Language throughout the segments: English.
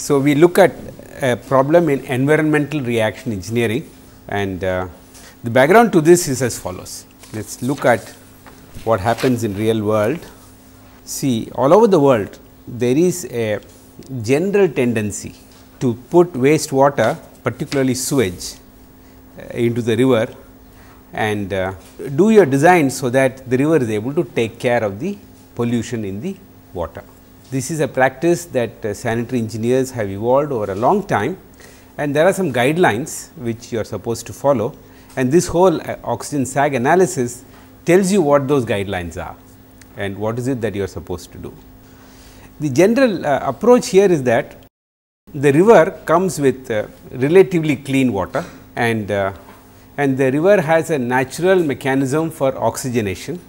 So, we look at a problem in environmental reaction engineering and uh, the background to this is as follows. Let us look at what happens in real world. See all over the world there is a general tendency to put waste water particularly sewage uh, into the river and uh, do your design so that the river is able to take care of the pollution in the water. This is a practice that uh, sanitary engineers have evolved over a long time. And there are some guidelines which you are supposed to follow. And this whole uh, oxygen sag analysis tells you what those guidelines are and what is it that you are supposed to do. The general uh, approach here is that the river comes with uh, relatively clean water and uh, and the river has a natural mechanism for oxygenation.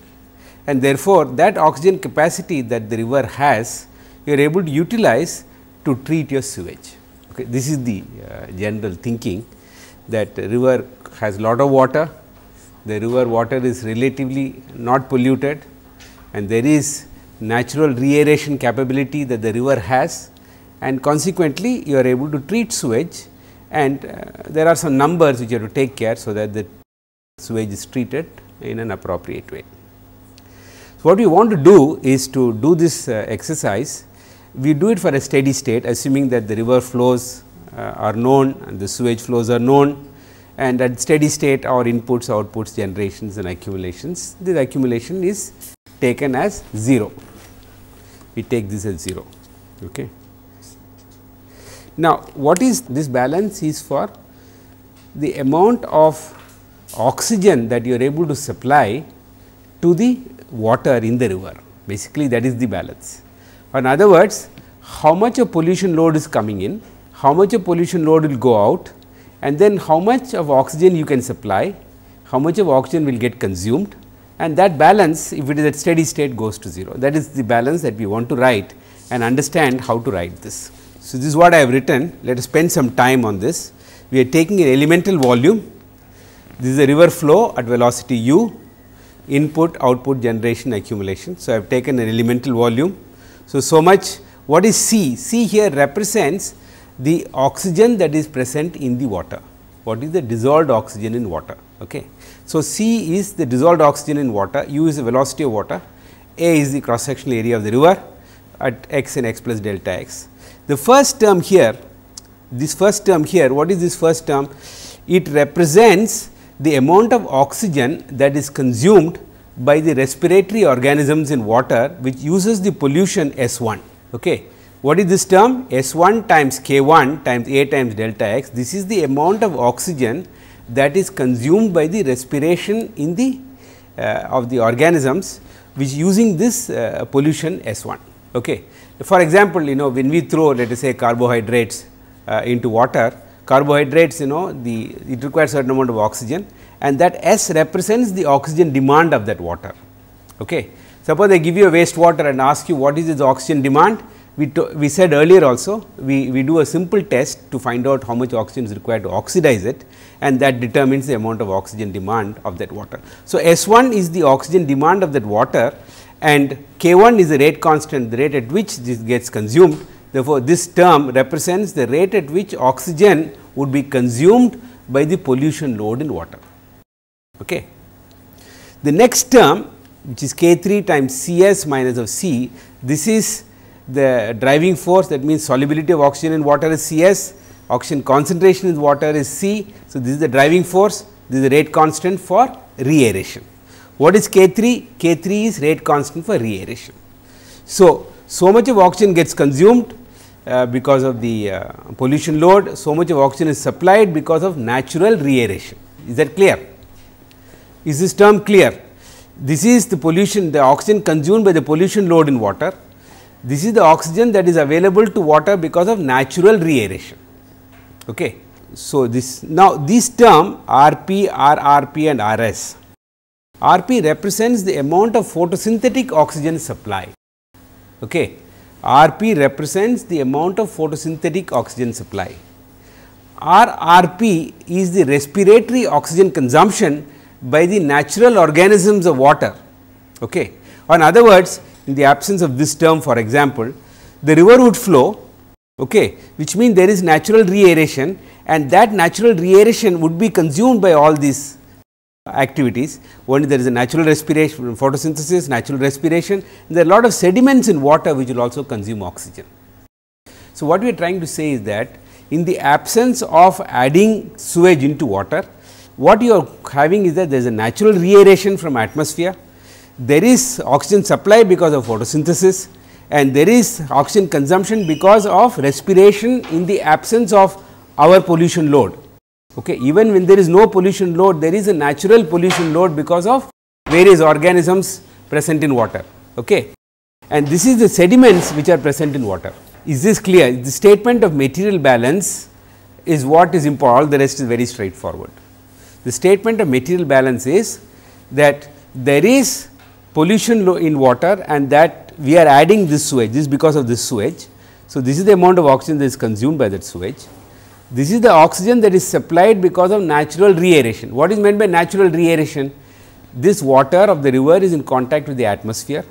And therefore, that oxygen capacity that the river has you are able to utilize to treat your sewage. Okay. This is the uh, general thinking that river has a lot of water, the river water is relatively not polluted and there is natural reaeration capability that the river has and consequently, you are able to treat sewage and uh, there are some numbers which you have to take care. So, that the sewage is treated in an appropriate way. So, what we want to do is to do this uh, exercise we do it for a steady state assuming that the river flows uh, are known and the sewage flows are known and at steady state our inputs, outputs, generations and accumulations, this accumulation is taken as 0. We take this as 0. Okay. Now, what is this balance is for the amount of oxygen that you are able to supply to the water in the river basically that is the balance. In other words, how much of pollution load is coming in, how much of pollution load will go out and then how much of oxygen you can supply, how much of oxygen will get consumed and that balance if it is at steady state goes to 0. That is the balance that we want to write and understand how to write this. So, this is what I have written, let us spend some time on this. We are taking an elemental volume, this is a river flow at velocity u, input, output, generation, accumulation. So, I have taken an elemental volume so, so much what is C? C here represents the oxygen that is present in the water. What is the dissolved oxygen in water? Okay. So, C is the dissolved oxygen in water, U is the velocity of water, A is the cross sectional area of the river at x and x plus delta x. The first term here, this first term here, what is this first term? It represents the amount of oxygen that is consumed by the respiratory organisms in water which uses the pollution S 1. Okay. What is this term? S 1 times K 1 times A times delta x. This is the amount of oxygen that is consumed by the respiration in the uh, of the organisms which using this uh, pollution S 1. Okay. For example, you know when we throw let us say carbohydrates uh, into water, carbohydrates you know the it requires certain amount of oxygen and that S represents the oxygen demand of that water. Okay. Suppose I give you a waste water and ask you what is its oxygen demand, we, we said earlier also we, we do a simple test to find out how much oxygen is required to oxidize it and that determines the amount of oxygen demand of that water. So, S 1 is the oxygen demand of that water and K 1 is the rate constant the rate at which this gets consumed. Therefore, this term represents the rate at which oxygen would be consumed by the pollution load in water. Okay. The next term which is K 3 times C s minus of C, this is the driving force that means solubility of oxygen in water is C s, oxygen concentration in water is C. So, this is the driving force, this is the rate constant for reaeration. What is K 3? K 3 is rate constant for reaeration. So, so much of oxygen gets consumed uh, because of the uh, pollution load, so much of oxygen is supplied because of natural reaeration. Is that clear? Is this term clear? This is the pollution, the oxygen consumed by the pollution load in water. This is the oxygen that is available to water because of natural reaeration. Okay. So, this now this term RP, RRP and RS. RP represents the amount of photosynthetic oxygen supply. Okay. RP represents the amount of photosynthetic oxygen supply. RRP is the respiratory oxygen consumption by the natural organisms of water. Okay. In other words, in the absence of this term for example, the river would flow, okay, which means there is natural reaeration and that natural reaeration would be consumed by all these activities. Only there is a natural respiration photosynthesis, natural respiration, there are a lot of sediments in water which will also consume oxygen. So, what we are trying to say is that in the absence of adding sewage into water, what you are having is that there is a natural reaeration from atmosphere, there is oxygen supply because of photosynthesis and there is oxygen consumption because of respiration in the absence of our pollution load. Okay. Even when there is no pollution load, there is a natural pollution load because of various organisms present in water. Okay. And this is the sediments which are present in water. Is this clear? The statement of material balance is what is important, the rest is very straightforward. The statement of material balance is that there is pollution in water and that we are adding this sewage, this is because of this sewage. So, this is the amount of oxygen that is consumed by that sewage this is the oxygen that is supplied because of natural reaeration. What is meant by natural reaeration? This water of the river is in contact with the atmosphere,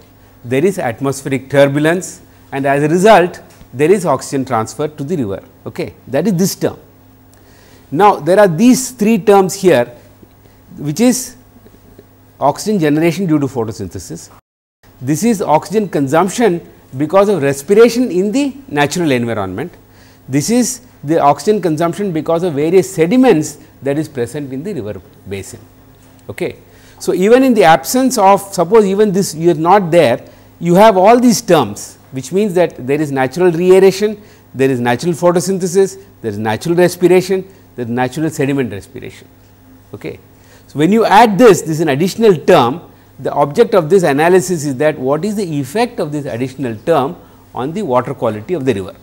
there is atmospheric turbulence and as a result there is oxygen transfer to the river. Okay. That is this term. Now, there are these three terms here which is oxygen generation due to photosynthesis. This is oxygen consumption because of respiration in the natural environment. This is the oxygen consumption because of various sediments that is present in the river basin. Okay. So, even in the absence of suppose even this you are not there you have all these terms which means that there is natural reaeration, there is natural photosynthesis, there is natural respiration, is natural sediment respiration. Okay. So, when you add this, this is an additional term, the object of this analysis is that what is the effect of this additional term on the water quality of the river.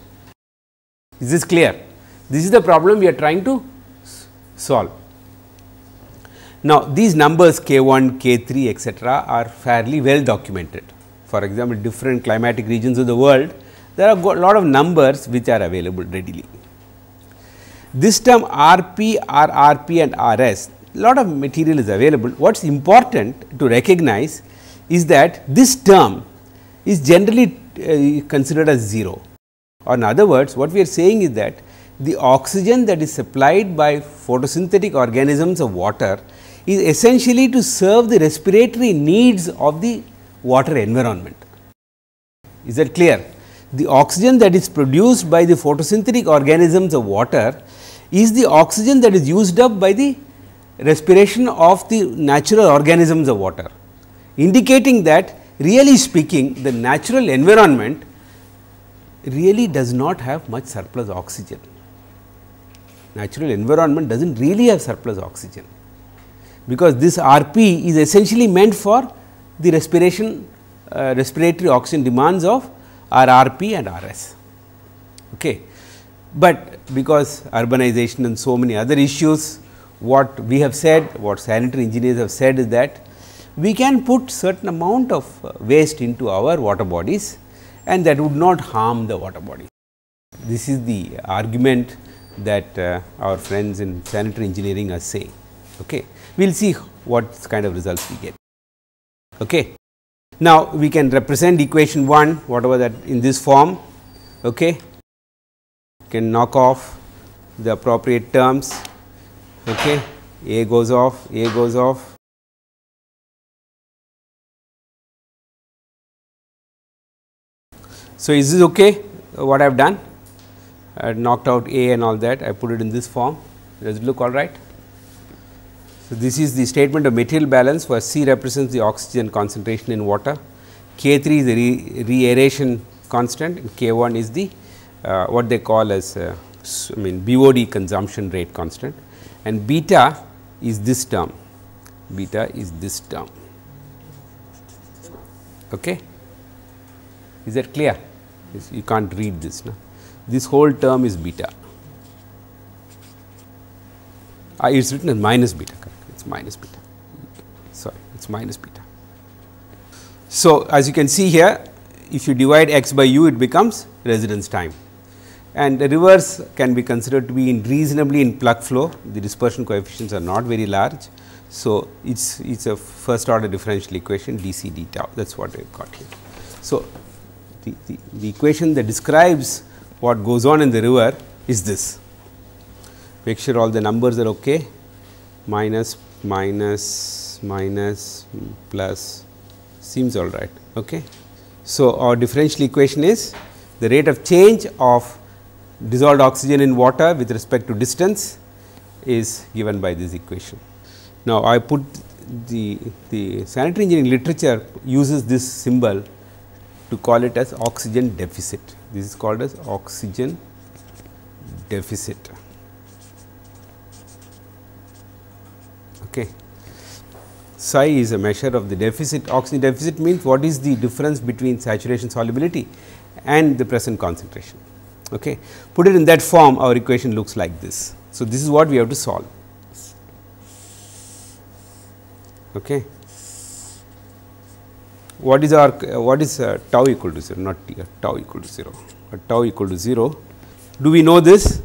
Is this clear? This is the problem we are trying to solve. Now, these numbers k 1, k 3 etcetera are fairly well documented. For example, different climatic regions of the world, there are a lot of numbers which are available readily. This term RP, RRP and RS, lot of material is available. What is important to recognize is that this term is generally uh, considered as 0 or in other words, what we are saying is that the oxygen that is supplied by photosynthetic organisms of water is essentially to serve the respiratory needs of the water environment. Is that clear? The oxygen that is produced by the photosynthetic organisms of water is the oxygen that is used up by the respiration of the natural organisms of water, indicating that really speaking the natural environment really does not have much surplus oxygen natural environment does not really have surplus oxygen, because this RP is essentially meant for the respiration uh, respiratory oxygen demands of our RP and RS. Okay. But because urbanization and so many other issues, what we have said, what sanitary engineers have said is that we can put certain amount of uh, waste into our water bodies and that would not harm the water body. This is the argument that uh, our friends in sanitary engineering are saying. Okay. We will see what kind of results we get. Okay. Now, we can represent equation 1 whatever that in this form. Okay. Can knock off the appropriate terms. Okay. A goes off, A goes off. So, is this okay what I have done? I knocked out A and all that, I put it in this form. Does it look all right? So, this is the statement of material balance where C represents the oxygen concentration in water, K 3 is the re reaeration constant and K 1 is the what they call as uh, I mean BOD consumption rate constant and beta is this term, beta is this term. Okay. Is that clear? You can't read this. No? this whole term is beta. Uh, it is written as minus beta, correct? It is minus beta. Sorry, it is minus beta. So, as you can see here, if you divide x by u, it becomes residence time. And the rivers can be considered to be in reasonably in plug flow, the dispersion coefficients are not very large. So, it is it is a first order differential equation d c d tau that is what we have got here. So, the, the, the equation that describes what goes on in the river is this. Make sure all the numbers are okay minus minus minus plus seems all right. Okay. So, our differential equation is the rate of change of dissolved oxygen in water with respect to distance is given by this equation. Now, I put the, the sanitary engineering literature uses this symbol to call it as oxygen deficit. This is called as oxygen deficit. Okay. Psi is a measure of the deficit. Oxygen deficit means what is the difference between saturation solubility and the present concentration. Okay. Put it in that form, our equation looks like this. So, this is what we have to solve. Okay. What is our what is uh, tau equal to 0 not t, uh, tau equal to 0 but tau equal to 0. Do we know this?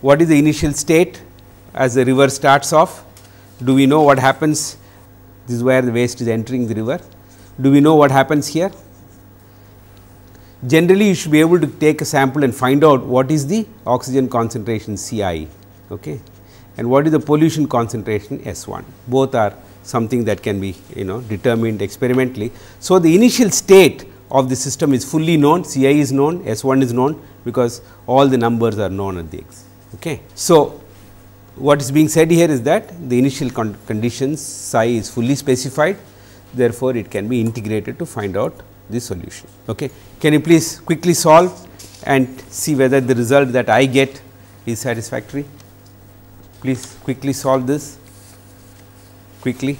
What is the initial state as the river starts off? Do we know what happens? This is where the waste is entering the river. Do we know what happens here? Generally, you should be able to take a sample and find out what is the oxygen concentration C i okay, and what is the pollution concentration S 1. Both are something that can be you know determined experimentally. So, the initial state of the system is fully known, C i is known, S 1 is known because all the numbers are known at the x. Okay. So, what is being said here is that the initial con conditions psi is fully specified therefore, it can be integrated to find out the solution. Okay. Can you please quickly solve and see whether the result that I get is satisfactory? Please quickly solve this quickly.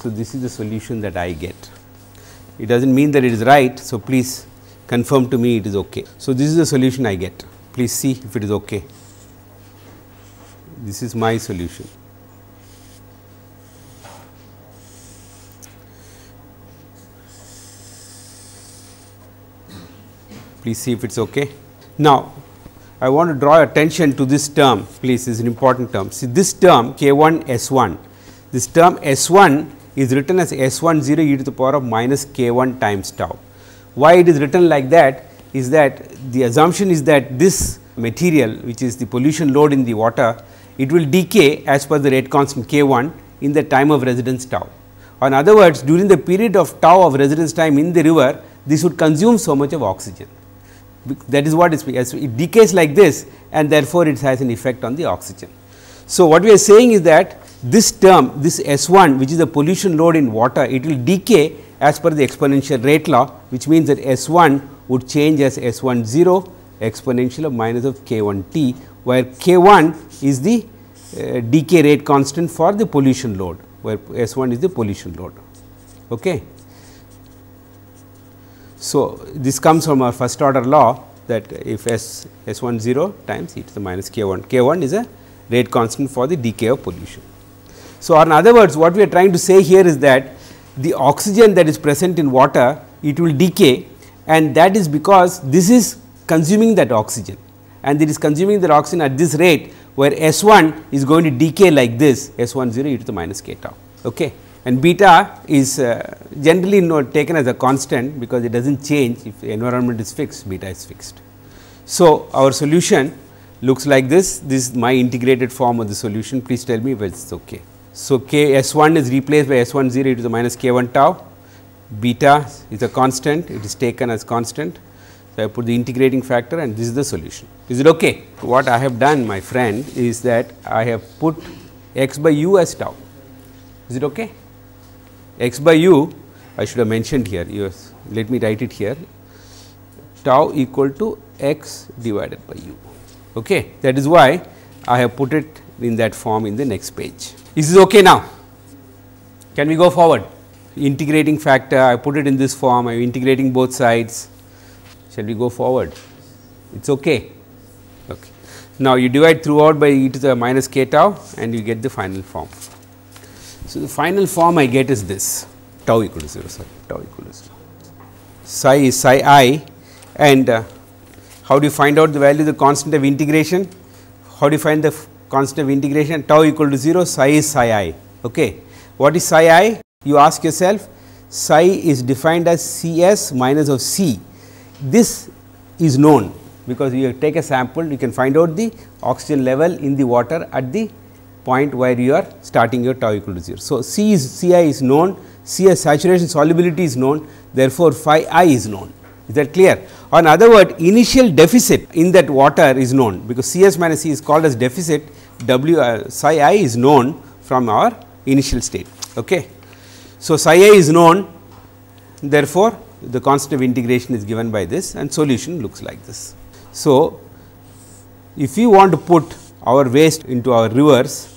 So, this is the solution that I get. It does not mean that it is right. So, please confirm to me it is okay. So, this is the solution I get. Please see if it is okay. This is my solution. Please see if it is okay. Now, I want to draw attention to this term please is an important term. See this term k 1 S 1, this term S 1 is written as S 1 0 e to the power of minus k 1 times tau. Why it is written like that is that the assumption is that this material which is the pollution load in the water, it will decay as per the rate constant k 1 in the time of residence tau. In other words during the period of tau of residence time in the river, this would consume so much of oxygen that is what is it decays like this and therefore, it has an effect on the oxygen. So, what we are saying is that this term this S 1 which is the pollution load in water it will decay as per the exponential rate law which means that S 1 would change as S 1 0 exponential of minus of k 1 t where k 1 is the uh, decay rate constant for the pollution load where S 1 is the pollution load. Okay. So, this comes from our first order law that if S S 1 0 times e to the minus k 1, k 1 is a rate constant for the decay of pollution. So, in other words what we are trying to say here is that the oxygen that is present in water it will decay and that is because this is consuming that oxygen and it is consuming that oxygen at this rate where S 1 is going to decay like this S 1 0 e to the minus k tau. Okay and beta is uh, generally not taken as a constant because it does not change if the environment is fixed beta is fixed. So, our solution looks like this this is my integrated form of the solution please tell me if it is okay. So, k s 1 is replaced by s 1 0 to the minus k 1 tau beta is a constant it is taken as constant. So, I put the integrating factor and this is the solution is it okay. What I have done my friend is that I have put x by u as tau is it okay x by u I should have mentioned here yes let me write it here. Tau equal to x divided by u. Okay that is why I have put it in that form in the next page. Is this okay now? Can we go forward? Integrating factor I put it in this form I am integrating both sides. Shall we go forward? It is okay. Okay. Now you divide throughout by e to the minus k tau and you get the final form so, the final form I get is this. Tau equal to 0 sorry tau equal to 0 psi is psi i and uh, how do you find out the value of the constant of integration? How do you find the constant of integration? Tau equal to 0 psi is psi i. Okay. What is psi i? You ask yourself psi is defined as cs minus of c. This is known because you take a sample you can find out the oxygen level in the water at the point where you are starting your tau equal to 0. So, C is C i is known, C i saturation solubility is known therefore, phi i is known is that clear or in other word initial deficit in that water is known because C s minus C is called as deficit W uh, psi i is known from our initial state. Okay. So, psi i is known therefore, the constant of integration is given by this and solution looks like this. So, if we want to put our waste into our rivers,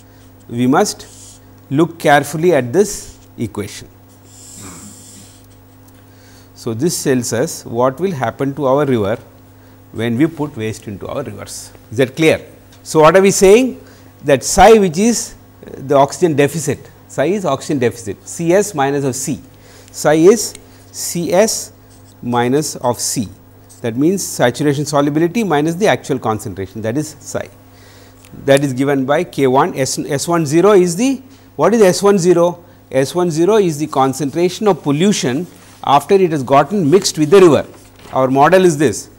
we must look carefully at this equation. So, this tells us what will happen to our river when we put waste into our rivers. Is that clear? So, what are we saying? That psi which is uh, the oxygen deficit, psi is oxygen deficit, C s minus of C, psi is C s minus of C that means saturation solubility minus the actual concentration that is psi that is given by K 1 S, S 1 0 is the what is S 1 0? S 1 0 is the concentration of pollution after it has gotten mixed with the river. Our model is this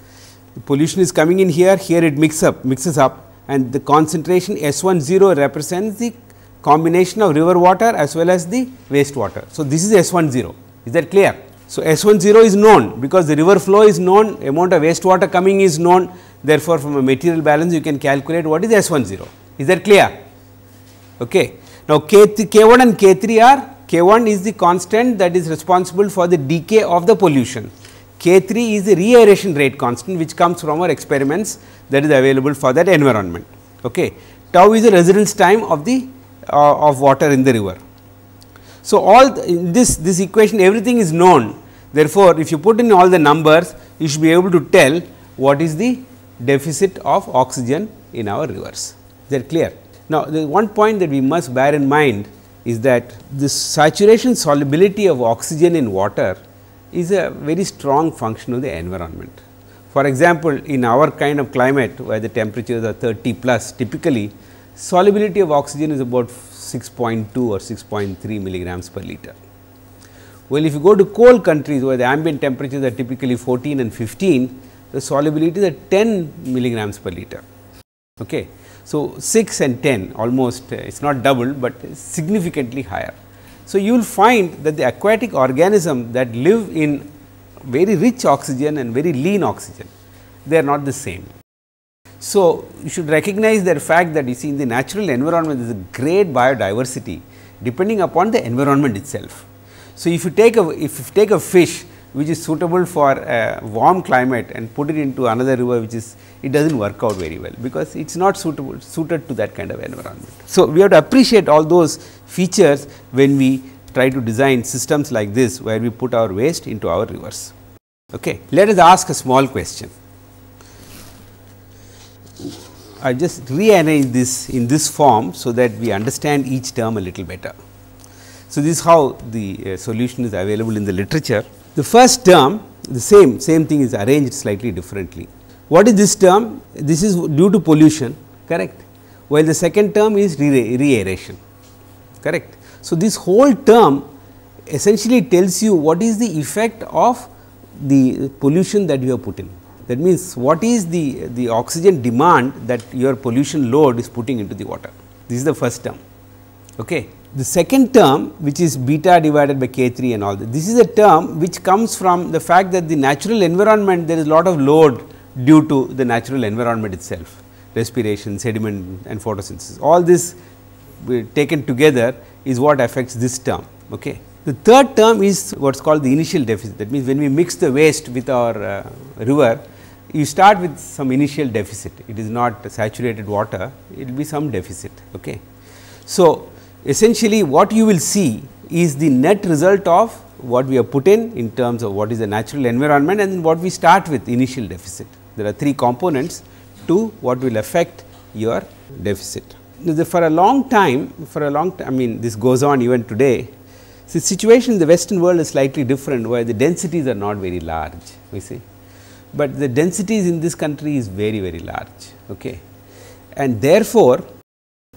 the pollution is coming in here, here it mix up mixes up and the concentration S 1 0 represents the combination of river water as well as the waste water. So, this is S 1 0 is that clear? So, S 1 0 is known because the river flow is known, amount of wastewater coming is known. Therefore, from a material balance you can calculate what is S 1 0. Is that clear? Okay. Now, K, 1 and K 3 are K 1 is the constant that is responsible for the decay of the pollution. K 3 is the reaeration rate constant which comes from our experiments that is available for that environment. Okay. Tau is the residence time of the uh, of water in the river. So, all in this this equation everything is known therefore, if you put in all the numbers you should be able to tell what is the deficit of oxygen in our rivers is that clear. Now, the one point that we must bear in mind is that the saturation solubility of oxygen in water is a very strong function of the environment. For example, in our kind of climate where the temperatures are 30 plus typically solubility of oxygen is about 6.2 or 6.3 milligrams per liter. Well, if you go to cold countries where the ambient temperatures are typically 14 and 15, the solubility is at 10 milligrams per liter. Okay. So, 6 and 10 almost uh, it is not double, but significantly higher. So, you will find that the aquatic organism that live in very rich oxygen and very lean oxygen, they are not the same. So, you should recognize that fact that you see in the natural environment there is a great biodiversity depending upon the environment itself. So, if you take a if you take a fish which is suitable for a warm climate and put it into another river which is it does not work out very well because it is not suitable suited to that kind of environment. So, we have to appreciate all those features when we try to design systems like this where we put our waste into our rivers. Okay. Let us ask a small question. I just rearrange this in this form, so that we understand each term a little better. So, this is how the uh, solution is available in the literature. The first term the same same thing is arranged slightly differently. What is this term? This is due to pollution correct while the second term is re-aeration correct. So, this whole term essentially tells you what is the effect of the pollution that you have put in. That means, what is the, the oxygen demand that your pollution load is putting into the water. This is the first term. Okay. The second term which is beta divided by k 3 and all that, this is a term which comes from the fact that the natural environment there is a lot of load due to the natural environment itself respiration, sediment and photosynthesis. All this uh, taken together is what affects this term. Okay. The third term is what is called the initial deficit that means, when we mix the waste with our uh, river you start with some initial deficit, it is not saturated water, it will be some deficit. Okay. So, essentially what you will see is the net result of what we have put in in terms of what is the natural environment and what we start with initial deficit. There are three components to what will affect your deficit. For a long time, for a long time, I mean this goes on even today, the situation in the western world is slightly different where the densities are not very large, we see but the densities in this country is very very large. Okay. And therefore,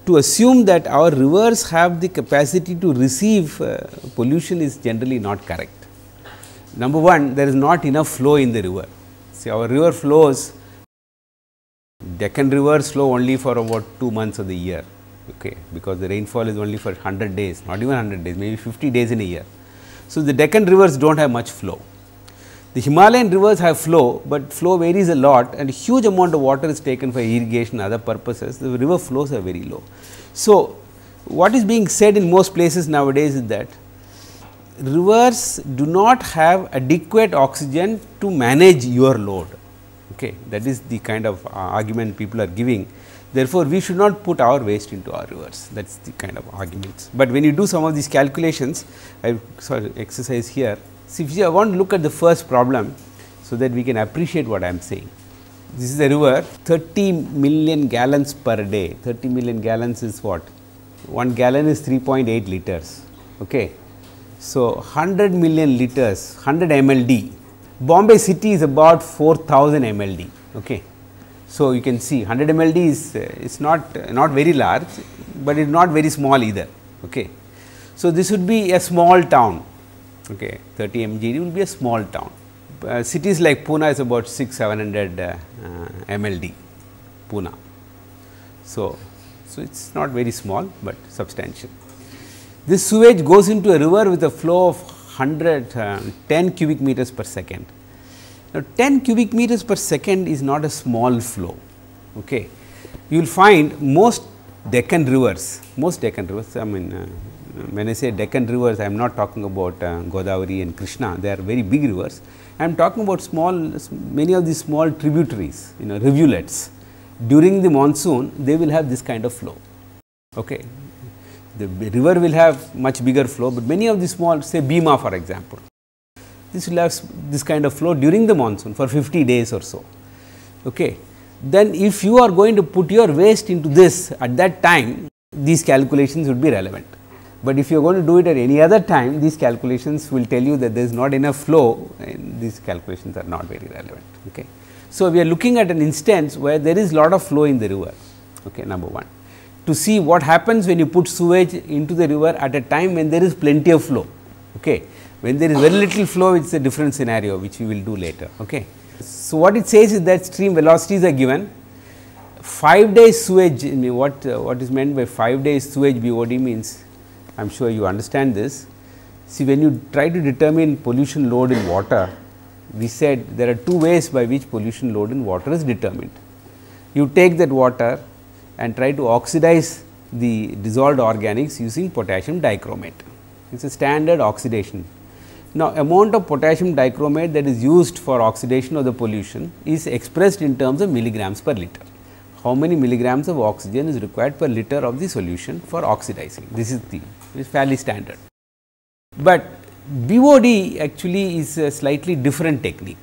to assume that our rivers have the capacity to receive uh, pollution is generally not correct. Number one, there is not enough flow in the river. See our river flows, Deccan rivers flow only for about 2 months of the year, okay, because the rainfall is only for 100 days, not even 100 days, maybe 50 days in a year. So, the Deccan rivers do not have much flow. The Himalayan rivers have flow, but flow varies a lot and a huge amount of water is taken for irrigation and other purposes, the river flows are very low. So, what is being said in most places nowadays is that rivers do not have adequate oxygen to manage your load. Okay. That is the kind of uh, argument people are giving. Therefore, we should not put our waste into our rivers that is the kind of arguments. But when you do some of these calculations, I saw exercise here. See, if you want to look at the first problem, so that we can appreciate what I am saying. This is a river 30 million gallons per day, 30 million gallons is what? 1 gallon is 3.8 liters. Okay. So, 100 million liters, 100 MLD. Bombay city is about 4000 MLD. Okay. So, you can see 100 MLD is uh, is not not very large, but it is not very small either. Okay. So, this would be a small town. Okay. 30 MGD will be a small town. Uh, cities like Pune is about 6 700 uh, MLD. Pune. So, so it is not very small, but substantial. This sewage goes into a river with a flow of 100 uh, 10 cubic meters per second. Now, 10 cubic meters per second is not a small flow. Okay. You will find most Deccan rivers, most Deccan rivers, I mean uh, when I say Deccan rivers, I am not talking about uh, Godavari and Krishna, they are very big rivers. I am talking about small, many of these small tributaries, you know, rivulets. During the monsoon, they will have this kind of flow. Okay the river will have much bigger flow, but many of the small say Bhima for example, this will have this kind of flow during the monsoon for 50 days or so. Okay. Then if you are going to put your waste into this at that time, these calculations would be relevant. But if you are going to do it at any other time, these calculations will tell you that there is not enough flow and these calculations are not very relevant. Okay. So, we are looking at an instance where there is a lot of flow in the river, okay, number 1 to see what happens when you put sewage into the river at a time when there is plenty of flow. Okay. When there is very little flow, it is a different scenario which we will do later. Okay. So, what it says is that stream velocities are given 5 days sewage what uh, what is meant by 5 days sewage BOD means I am sure you understand this. See when you try to determine pollution load in water we said there are two ways by which pollution load in water is determined. You take that water and try to oxidize the dissolved organics using potassium dichromate. It is a standard oxidation. Now, amount of potassium dichromate that is used for oxidation of the pollution is expressed in terms of milligrams per liter. How many milligrams of oxygen is required per liter of the solution for oxidizing? This is the is fairly standard. But BOD actually is a slightly different technique.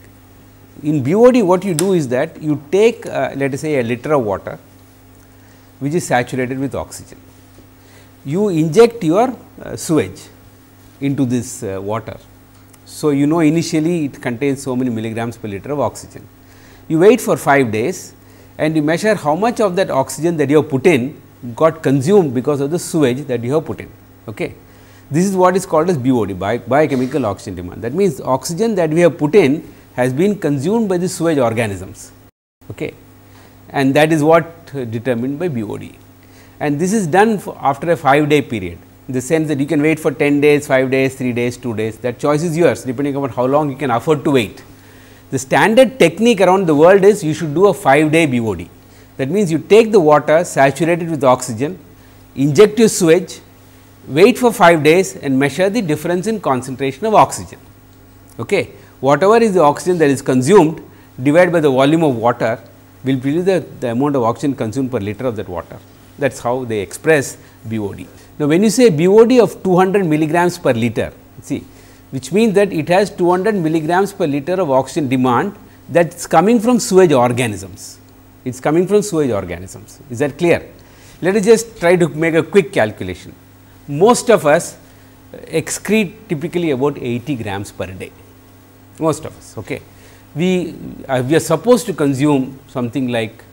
In BOD what you do is that you take uh, let us say a liter of water which is saturated with oxygen. You inject your uh, sewage into this uh, water. So, you know initially it contains so many milligrams per liter of oxygen. You wait for 5 days and you measure how much of that oxygen that you have put in got consumed because of the sewage that you have put in. Okay. This is what is called as BOD biochemical oxygen demand. That means, oxygen that we have put in has been consumed by the sewage organisms. Okay and that is what uh, determined by BOD. And this is done after a 5 day period in the sense that you can wait for 10 days, 5 days, 3 days, 2 days that choice is yours depending upon how long you can afford to wait. The standard technique around the world is you should do a 5 day BOD. That means, you take the water saturated with oxygen, inject your sewage, wait for 5 days and measure the difference in concentration of oxygen. Okay. Whatever is the oxygen that is consumed divided by the volume of water will produce the, the amount of oxygen consumed per liter of that water. That is how they express BOD. Now, when you say BOD of 200 milligrams per liter, see which means that it has 200 milligrams per liter of oxygen demand that is coming from sewage organisms. It is coming from sewage organisms. Is that clear? Let us just try to make a quick calculation. Most of us excrete typically about 80 grams per day, most of us. Okay we, uh, we are supposed to consume something like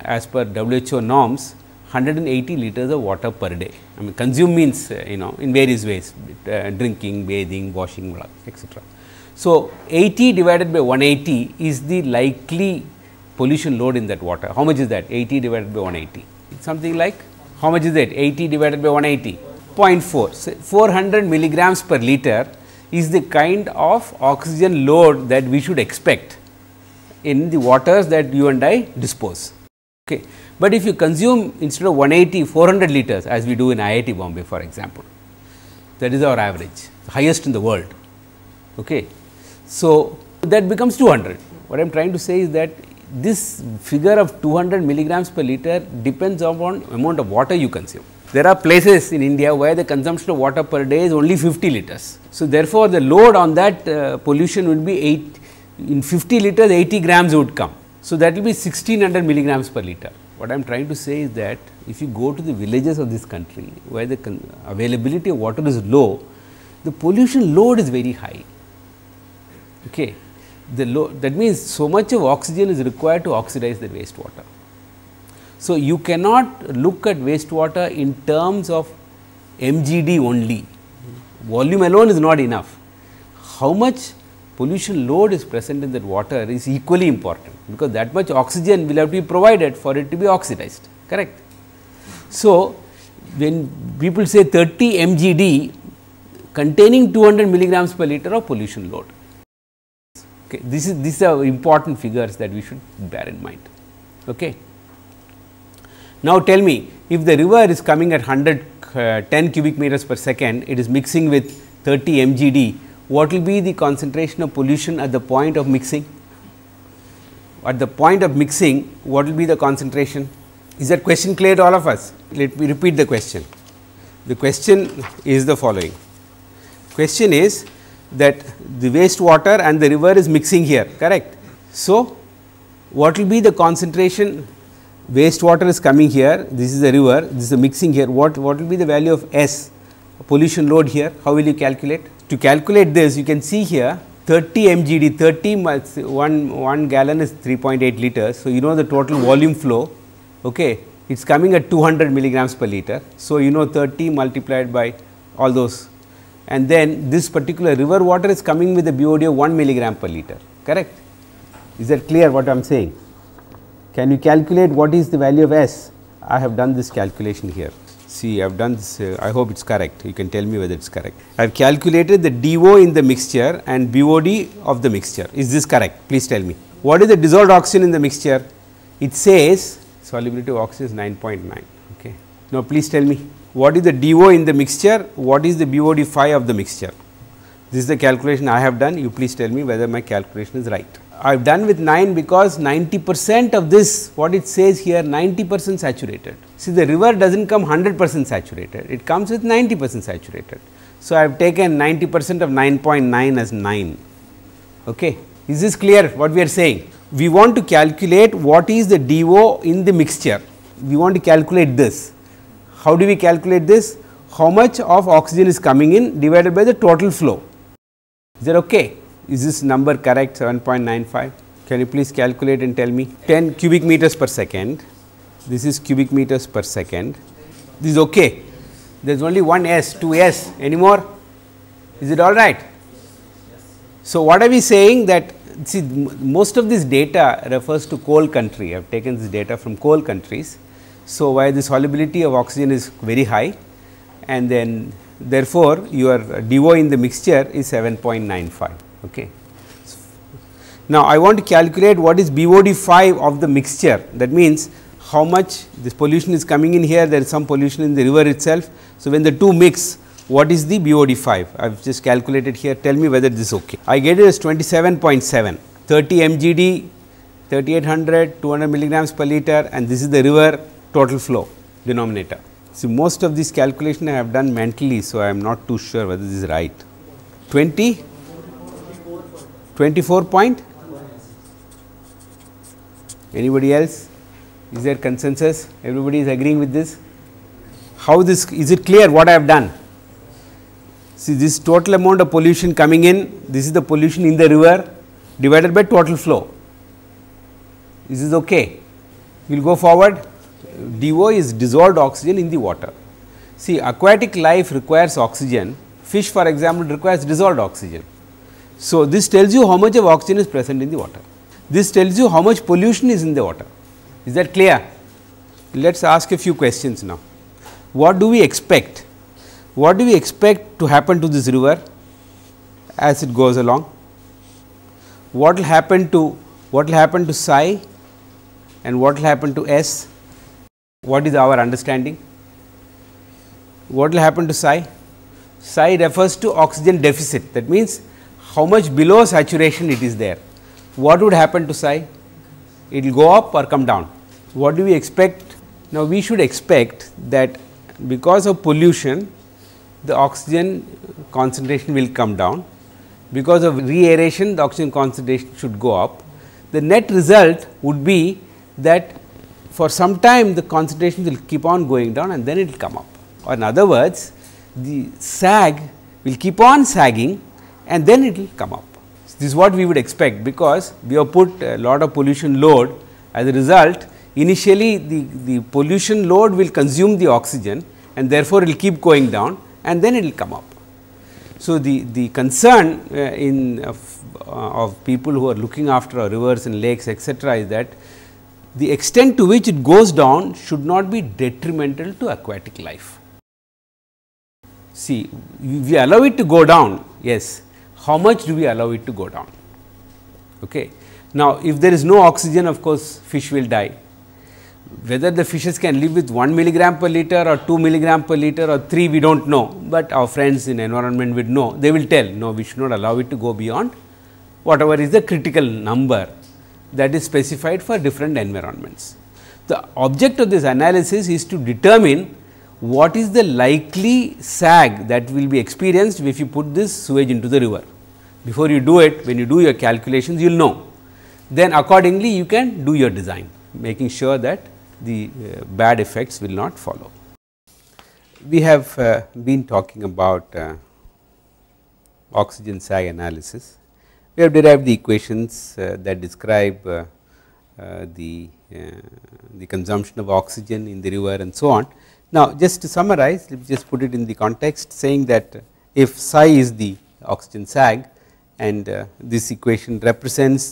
as per WHO norms 180 liters of water per day. I mean consume means uh, you know in various ways uh, drinking, bathing, washing etc. So, 80 divided by 180 is the likely pollution load in that water. How much is that? 80 divided by 180. It's something like how much is it? 80 divided by 180. 0.4. So, 400 milligrams per liter is the kind of oxygen load that we should expect in the waters that you and I dispose. Okay. But if you consume instead of 180 400 liters as we do in IIT Bombay for example, that is our average highest in the world. Okay. So, that becomes 200. What I am trying to say is that this figure of 200 milligrams per liter depends upon amount of water you consume. There are places in India where the consumption of water per day is only 50 liters. So, therefore, the load on that uh, pollution would be 8 in 50 liters 80 grams would come. So, that will be 1600 milligrams per liter. What I am trying to say is that if you go to the villages of this country where the availability of water is low, the pollution load is very high. Okay. The that means so much of oxygen is required to oxidize the wastewater. So, you cannot look at wastewater in terms of MGD only, volume alone is not enough. How much pollution load is present in that water is equally important, because that much oxygen will have to be provided for it to be oxidized, correct. So, when people say 30 MGD containing 200 milligrams per liter of pollution load. Okay. This is these are important figures that we should bear in mind. Okay. Now, tell me if the river is coming at 100 uh, 10 cubic meters per second, it is mixing with 30 MGD, what will be the concentration of pollution at the point of mixing? At the point of mixing, what will be the concentration? Is that question clear to all of us? Let me repeat the question. The question is the following. Question is that the wastewater and the river is mixing here, correct? So, what will be the concentration wastewater is coming here, this is the river, this is the mixing here, what, what will be the value of S pollution load here, how will you calculate? To calculate this, you can see here 30 mgd, 30 one, one gallon is 3.8 liters. So, you know the total volume flow, okay, it is coming at 200 milligrams per liter. So, you know 30 multiplied by all those and then this particular river water is coming with a BOD of 1 milligram per liter, correct? Is that clear what I am saying? Can you calculate what is the value of S? I have done this calculation here. See, I have done this, uh, I hope it is correct. You can tell me whether it is correct. I have calculated the DO in the mixture and BOD of the mixture. Is this correct? Please tell me. What is the dissolved oxygen in the mixture? It says solubility of oxygen is 9.9. Okay. Now, please tell me what is the DO in the mixture? What is the BOD phi of the mixture? This is the calculation I have done. You please tell me whether my calculation is right. I have done with 9 because 90 percent of this what it says here 90 percent saturated. See the river does not come 100 percent saturated, it comes with 90 percent saturated. So, I have taken 90 percent of 9.9 as 9. Okay. Is this clear what we are saying? We want to calculate what is the DO in the mixture. We want to calculate this. How do we calculate this? How much of oxygen is coming in divided by the total flow. Is that okay? Is this number correct 7.95? Can you please calculate and tell me? 10 cubic meters per second. This is cubic meters per second. This is okay. There is only one S, 2 S anymore. Is it all right? So, what are we saying that see most of this data refers to coal country. I have taken this data from coal countries. So, where the solubility of oxygen is very high and then therefore, your DO in the mixture is 7.95. Okay. Now, I want to calculate what is BOD 5 of the mixture that means how much this pollution is coming in here there is some pollution in the river itself. So, when the two mix what is the BOD 5 I have just calculated here tell me whether this is okay. I get it as 27.7 30 MGD 3800 200 milligrams per liter and this is the river total flow denominator. See most of this calculation I have done mentally. So, I am not too sure whether this is right 20 24 point. Anybody else? Is there consensus? Everybody is agreeing with this? How this is it clear what I have done? See this total amount of pollution coming in this is the pollution in the river divided by total flow. This is okay? We will go forward. DO is dissolved oxygen in the water. See aquatic life requires oxygen. Fish for example requires dissolved oxygen So, this tells you how much of oxygen is present in the water. This tells you how much pollution is in the water. Is that clear? Let us ask a few questions now. What do we expect? What do we expect to happen to this river as it goes along? What will happen to what will happen to psi and what will happen to S? What is our understanding? What will happen to psi? Psi refers to oxygen deficit that means how much below saturation it is there. What would happen to psi? It will go up or come down. What do we expect? Now, we should expect that because of pollution the oxygen concentration will come down. Because of re-aeration the oxygen concentration should go up. The net result would be that for some time the concentration will keep on going down and then it will come up or in other words the sag will keep on sagging and then it will come up. This is what we would expect because we have put a lot of pollution load as a result initially the, the pollution load will consume the oxygen and therefore, it will keep going down and then it will come up. So, the, the concern uh, in uh, of people who are looking after our rivers and lakes etcetera is that the extent to which it goes down should not be detrimental to aquatic life. See, we allow it to go down, yes, how much do we allow it to go down? Okay. Now, if there is no oxygen of course, fish will die. Whether the fishes can live with 1 milligram per liter or 2 milligram per liter or 3 we do not know, but our friends in environment would know they will tell no we should not allow it to go beyond whatever is the critical number that is specified for different environments. The object of this analysis is to determine what is the likely sag that will be experienced if you put this sewage into the river. Before you do it, when you do your calculations, you will know. Then accordingly, you can do your design, making sure that the uh, bad effects will not follow. We have uh, been talking about uh, oxygen sag analysis we have derived the equations uh, that describe uh, uh, the, the consumption of oxygen in the river and so on. Now, just to summarize, let me just put it in the context saying that if psi is the oxygen sag and this equation represents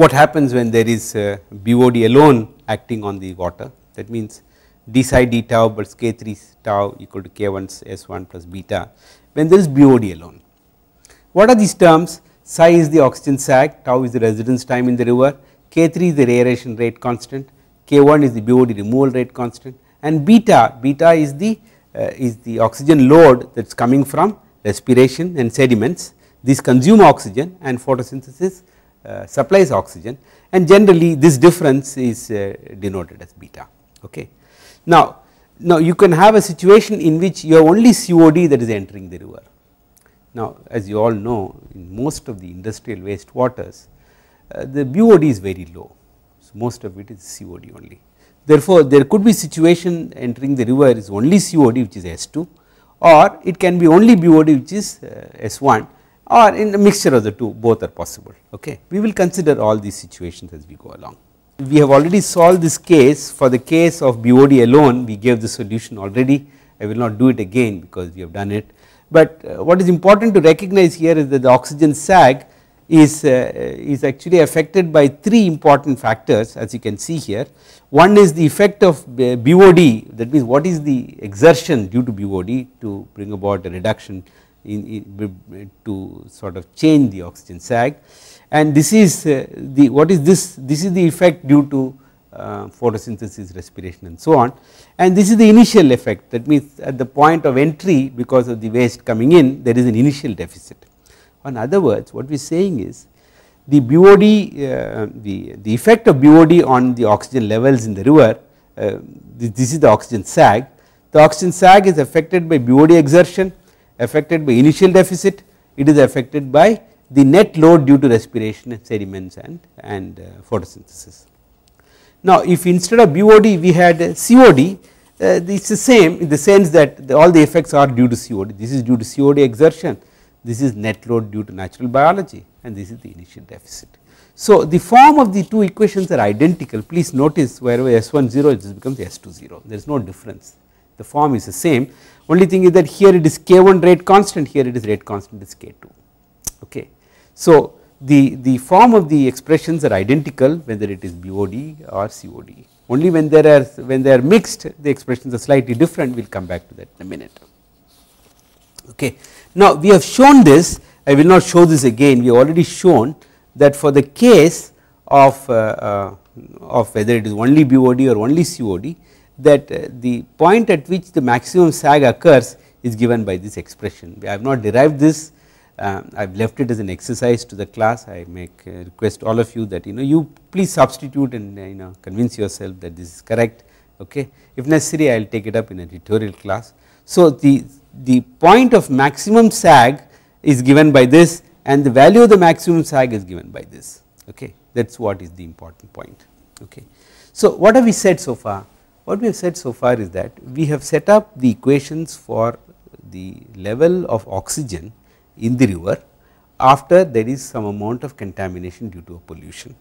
what happens when there is BOD alone acting on the water that means d psi d tau plus k 3 tau equal to k 1 s 1 plus beta when there is BOD alone. What are these terms? Psi is the oxygen sag, tau is the residence time in the river, K3 is the aeration rate constant, K1 is the BOD removal rate constant and beta, beta is the uh, is the oxygen load that is coming from respiration and sediments. These consume oxygen and photosynthesis uh, supplies oxygen and generally this difference is uh, denoted as beta. Okay. Now, now you can have a situation in which you have only COD that is entering the river now, as you all know in most of the industrial waste waters uh, the BOD is very low, so most of it is COD only. Therefore, there could be situation entering the river is only COD which is S2 or it can be only BOD which is uh, S1 or in a mixture of the two both are possible. Okay. We will consider all these situations as we go along. We have already solved this case for the case of BOD alone we gave the solution already I will not do it again because we have done it but uh, what is important to recognize here is that the oxygen sag is, uh, is actually affected by three important factors as you can see here. One is the effect of BOD that means what is the exertion due to BOD to bring about a reduction in, in to sort of change the oxygen sag and this is uh, the what is this this is the effect due to uh, photosynthesis, respiration and so on. And this is the initial effect that means at the point of entry because of the waste coming in there is an initial deficit. In other words what we are saying is the BOD, uh, the, the effect of BOD on the oxygen levels in the river, uh, this, this is the oxygen sag. The oxygen sag is affected by BOD exertion, affected by initial deficit, it is affected by the net load due to respiration, and sediments and, and uh, photosynthesis. Now, if instead of BOD we had COD, uh, it is the same in the sense that the, all the effects are due to COD. This is due to COD exertion, this is net load due to natural biology and this is the initial deficit. So, the form of the two equations are identical. Please notice wherever S1 0 it becomes S2 0, there is no difference. The form is the same. Only thing is that here it is K1 rate constant, here it is rate constant is K2. Okay. So, the, the form of the expressions are identical whether it is BOD or COD. Only when there are when they are mixed the expressions are slightly different we will come back to that in a minute. Okay. Now, we have shown this I will not show this again we have already shown that for the case of, uh, uh, of whether it is only BOD or only COD that uh, the point at which the maximum sag occurs is given by this expression. I have not derived this uh, I have left it as an exercise to the class. I make uh, request all of you that you know you please substitute and uh, you know convince yourself that this is correct. Okay. If necessary, I will take it up in a tutorial class. So, the, the point of maximum sag is given by this and the value of the maximum sag is given by this. Okay. That is what is the important point. Okay. So, what have we said so far? What we have said so far is that we have set up the equations for the level of oxygen in the river after there is some amount of contamination due to a pollution.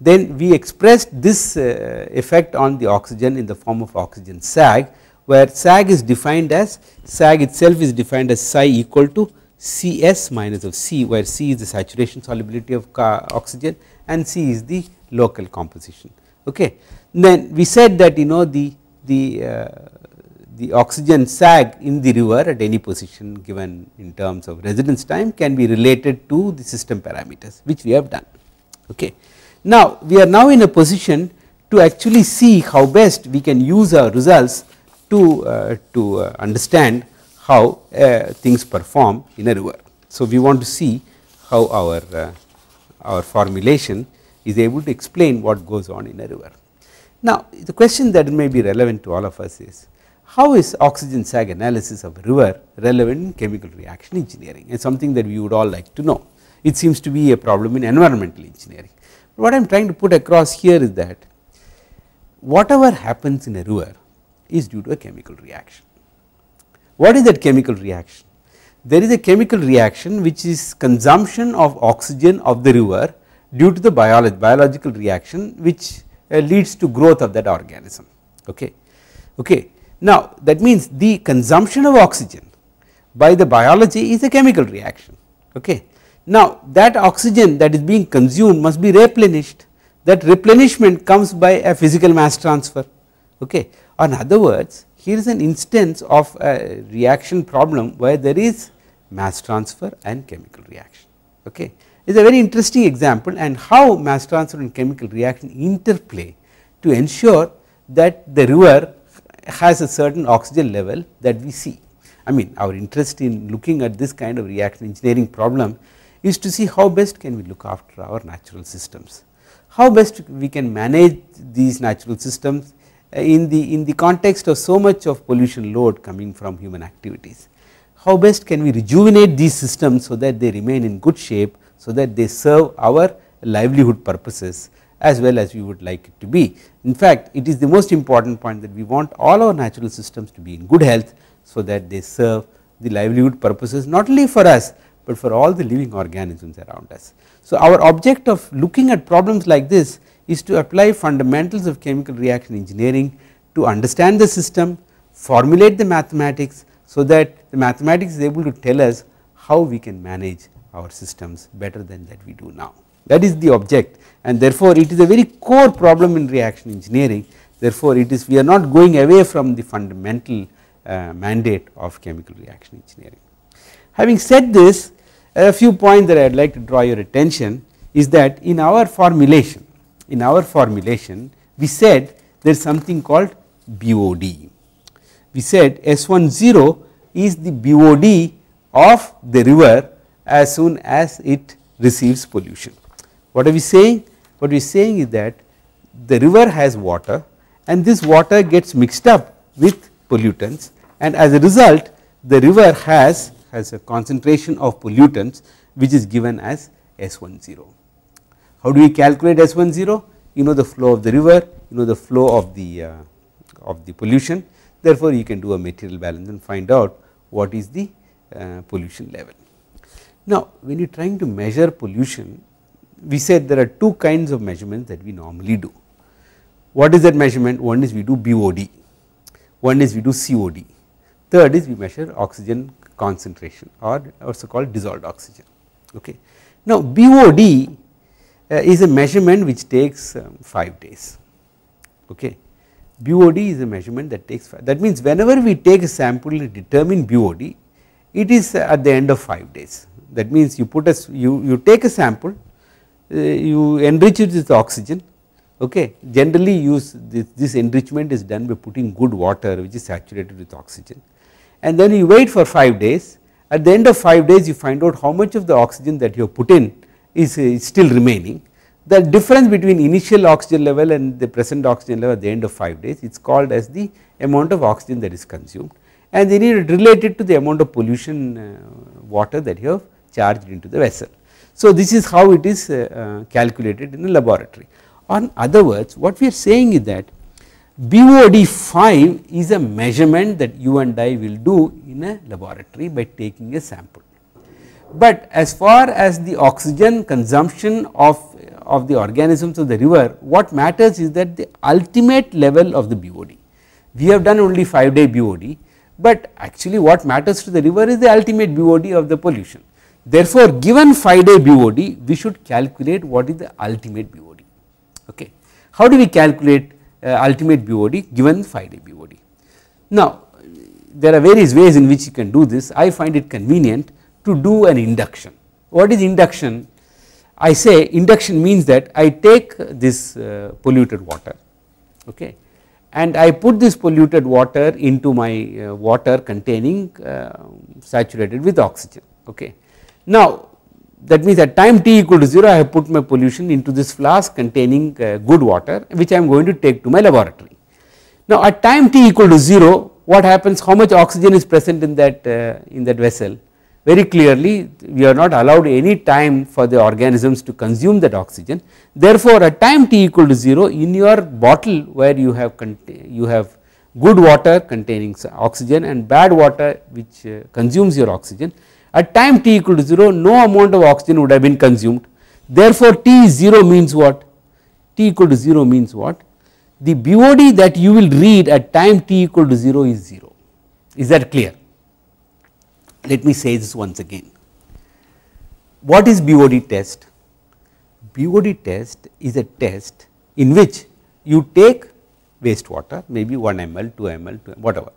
Then we expressed this uh, effect on the oxygen in the form of oxygen sag where sag is defined as sag itself is defined as psi equal to C s minus of C where C is the saturation solubility of oxygen and C is the local composition. Okay. Then we said that you know the the uh, the oxygen sag in the river at any position given in terms of residence time can be related to the system parameters which we have done. Okay. Now, we are now in a position to actually see how best we can use our results to, uh, to uh, understand how uh, things perform in a river. So, we want to see how our, uh, our formulation is able to explain what goes on in a river. Now, the question that may be relevant to all of us is how is oxygen sag analysis of a river relevant in chemical reaction engineering and something that we would all like to know. It seems to be a problem in environmental engineering. But What I am trying to put across here is that whatever happens in a river is due to a chemical reaction. What is that chemical reaction? There is a chemical reaction which is consumption of oxygen of the river due to the biological reaction which uh, leads to growth of that organism. Okay. Okay. Now, that means the consumption of oxygen by the biology is a chemical reaction. Okay. Now, that oxygen that is being consumed must be replenished that replenishment comes by a physical mass transfer. Okay. In other words, here is an instance of a reaction problem where there is mass transfer and chemical reaction. Okay. Is a very interesting example and how mass transfer and chemical reaction interplay to ensure that the river has a certain oxygen level that we see. I mean our interest in looking at this kind of reaction engineering problem is to see how best can we look after our natural systems. How best we can manage these natural systems uh, in the in the context of so much of pollution load coming from human activities. How best can we rejuvenate these systems so that they remain in good shape so that they serve our livelihood purposes as well as we would like it to be. In fact, it is the most important point that we want all our natural systems to be in good health, so that they serve the livelihood purposes not only for us, but for all the living organisms around us. So, our object of looking at problems like this is to apply fundamentals of chemical reaction engineering to understand the system, formulate the mathematics, so that the mathematics is able to tell us how we can manage our systems better than that we do now that is the object and therefore, it is a very core problem in reaction engineering therefore, it is we are not going away from the fundamental uh, mandate of chemical reaction engineering. Having said this a few points that I would like to draw your attention is that in our formulation in our formulation we said there is something called BOD. We said S10 is the BOD of the river as soon as it receives pollution. What are we saying? What we are saying is that the river has water and this water gets mixed up with pollutants and as a result the river has has a concentration of pollutants which is given as S10. How do we calculate S10? You know the flow of the river, you know the flow of the uh, of the pollution therefore, you can do a material balance and find out what is the uh, pollution level. Now, when you are trying to measure pollution we said there are two kinds of measurements that we normally do. What is that measurement? One is we do BOD, one is we do COD, third is we measure oxygen concentration or also called dissolved oxygen. Okay. Now, BOD uh, is a measurement which takes um, 5 days. Okay. BOD is a measurement that takes 5. That means, whenever we take a sample and determine BOD, it is at the end of 5 days. That means, you put a you, you take a sample, uh, you enrich it with oxygen. Okay. Generally, use this, this enrichment is done by putting good water which is saturated with oxygen and then you wait for 5 days. At the end of 5 days, you find out how much of the oxygen that you have put in is, is still remaining. The difference between initial oxygen level and the present oxygen level at the end of 5 days, it is called as the amount of oxygen that is consumed and then it related to the amount of pollution uh, water that you have charged into the vessel. So, this is how it is uh, uh, calculated in a laboratory. On other words, what we are saying is that BOD 5 is a measurement that you and I will do in a laboratory by taking a sample. But as far as the oxygen consumption of, of the organisms of the river, what matters is that the ultimate level of the BOD. We have done only 5 day BOD, but actually what matters to the river is the ultimate BOD of the pollution. Therefore, given 5 day BOD, we should calculate what is the ultimate BOD. Okay. How do we calculate uh, ultimate BOD given 5 day BOD. Now, there are various ways in which you can do this. I find it convenient to do an induction. What is induction? I say induction means that I take this uh, polluted water okay, and I put this polluted water into my uh, water containing uh, saturated with oxygen. Okay. Now, that means at time t equal to 0 I have put my pollution into this flask containing uh, good water which I am going to take to my laboratory. Now at time t equal to 0 what happens how much oxygen is present in that uh, in that vessel very clearly we are not allowed any time for the organisms to consume that oxygen. Therefore, at time t equal to 0 in your bottle where you have you have good water containing oxygen and bad water which uh, consumes your oxygen at time t equal to 0 no amount of oxygen would have been consumed. Therefore, t 0 means what? t equal to 0 means what? The BOD that you will read at time t equal to 0 is 0. Is that clear? Let me say this once again. What is BOD test? BOD test is a test in which you take wastewater maybe 1 ml, 2 ml, whatever.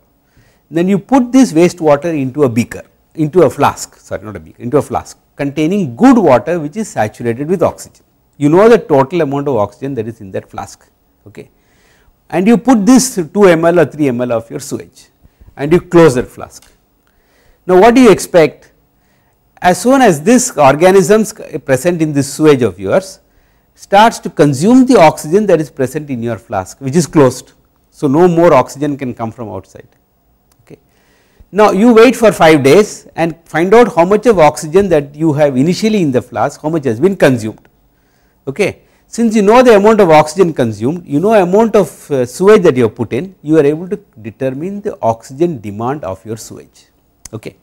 Then you put this wastewater into a beaker into a flask sorry not a beaker into a flask containing good water which is saturated with oxygen. You know the total amount of oxygen that is in that flask okay and you put this 2 ml or 3 ml of your sewage and you close that flask. Now what do you expect as soon as this organisms present in this sewage of yours starts to consume the oxygen that is present in your flask which is closed. So no more oxygen can come from outside now, you wait for 5 days and find out how much of oxygen that you have initially in the flask, how much has been consumed. Okay. Since you know the amount of oxygen consumed, you know amount of uh, sewage that you have put in, you are able to determine the oxygen demand of your sewage. Okay.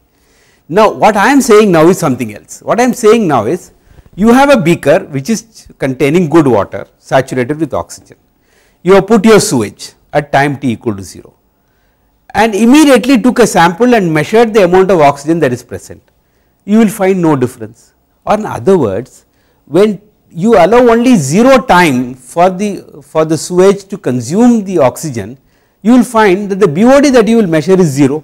Now, what I am saying now is something else. What I am saying now is, you have a beaker which is containing good water saturated with oxygen. You have put your sewage at time t equal to 0 and immediately took a sample and measured the amount of oxygen that is present, you will find no difference. Or in other words, when you allow only 0 time for the for the sewage to consume the oxygen, you will find that the BOD that you will measure is 0,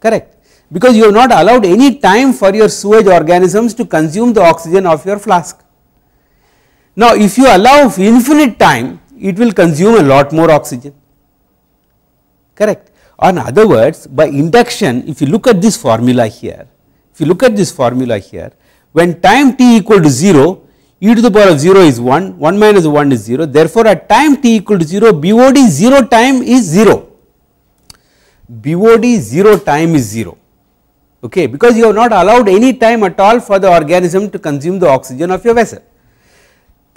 correct, because you have not allowed any time for your sewage organisms to consume the oxygen of your flask. Now, if you allow infinite time, it will consume a lot more oxygen correct. Or in other words by induction if you look at this formula here, if you look at this formula here when time t equal to 0 e to the power of 0 is 1, 1 minus 1 is 0 therefore, at time t equal to 0 BOD 0 time is 0, BOD 0 time is 0 okay, because you have not allowed any time at all for the organism to consume the oxygen of your vessel.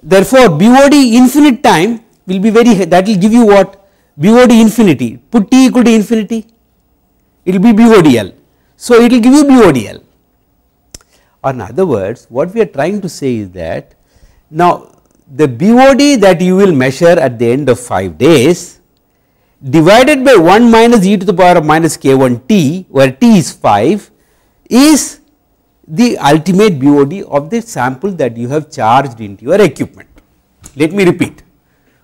Therefore, BOD infinite time will be very that will give you what BOD infinity, put t equal to infinity, it will be BODL. So, it will give you BODL. Or in other words, what we are trying to say is that now the BOD that you will measure at the end of 5 days divided by 1 minus e to the power of minus k 1 t where t is 5 is the ultimate BOD of the sample that you have charged into your equipment. Let me repeat,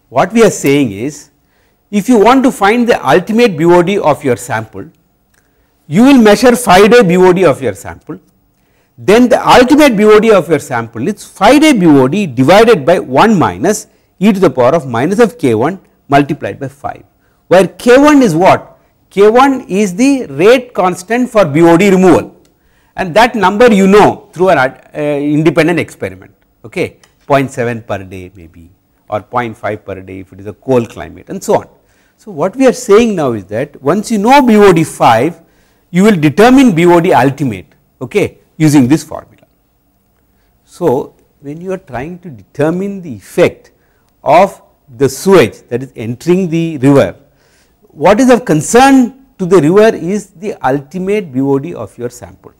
what we are saying is if you want to find the ultimate BOD of your sample, you will measure 5 day BOD of your sample, then the ultimate BOD of your sample is 5 day BOD divided by 1 minus e to the power of minus of k 1 multiplied by 5, where k 1 is what? k 1 is the rate constant for BOD removal and that number you know through an uh, independent experiment okay 0.7 per day maybe or 0.5 per day if it is a cold climate and so on. So, what we are saying now is that once you know BOD 5 you will determine BOD ultimate okay, using this formula. So, when you are trying to determine the effect of the sewage that is entering the river, what is of concern to the river is the ultimate BOD of your sample.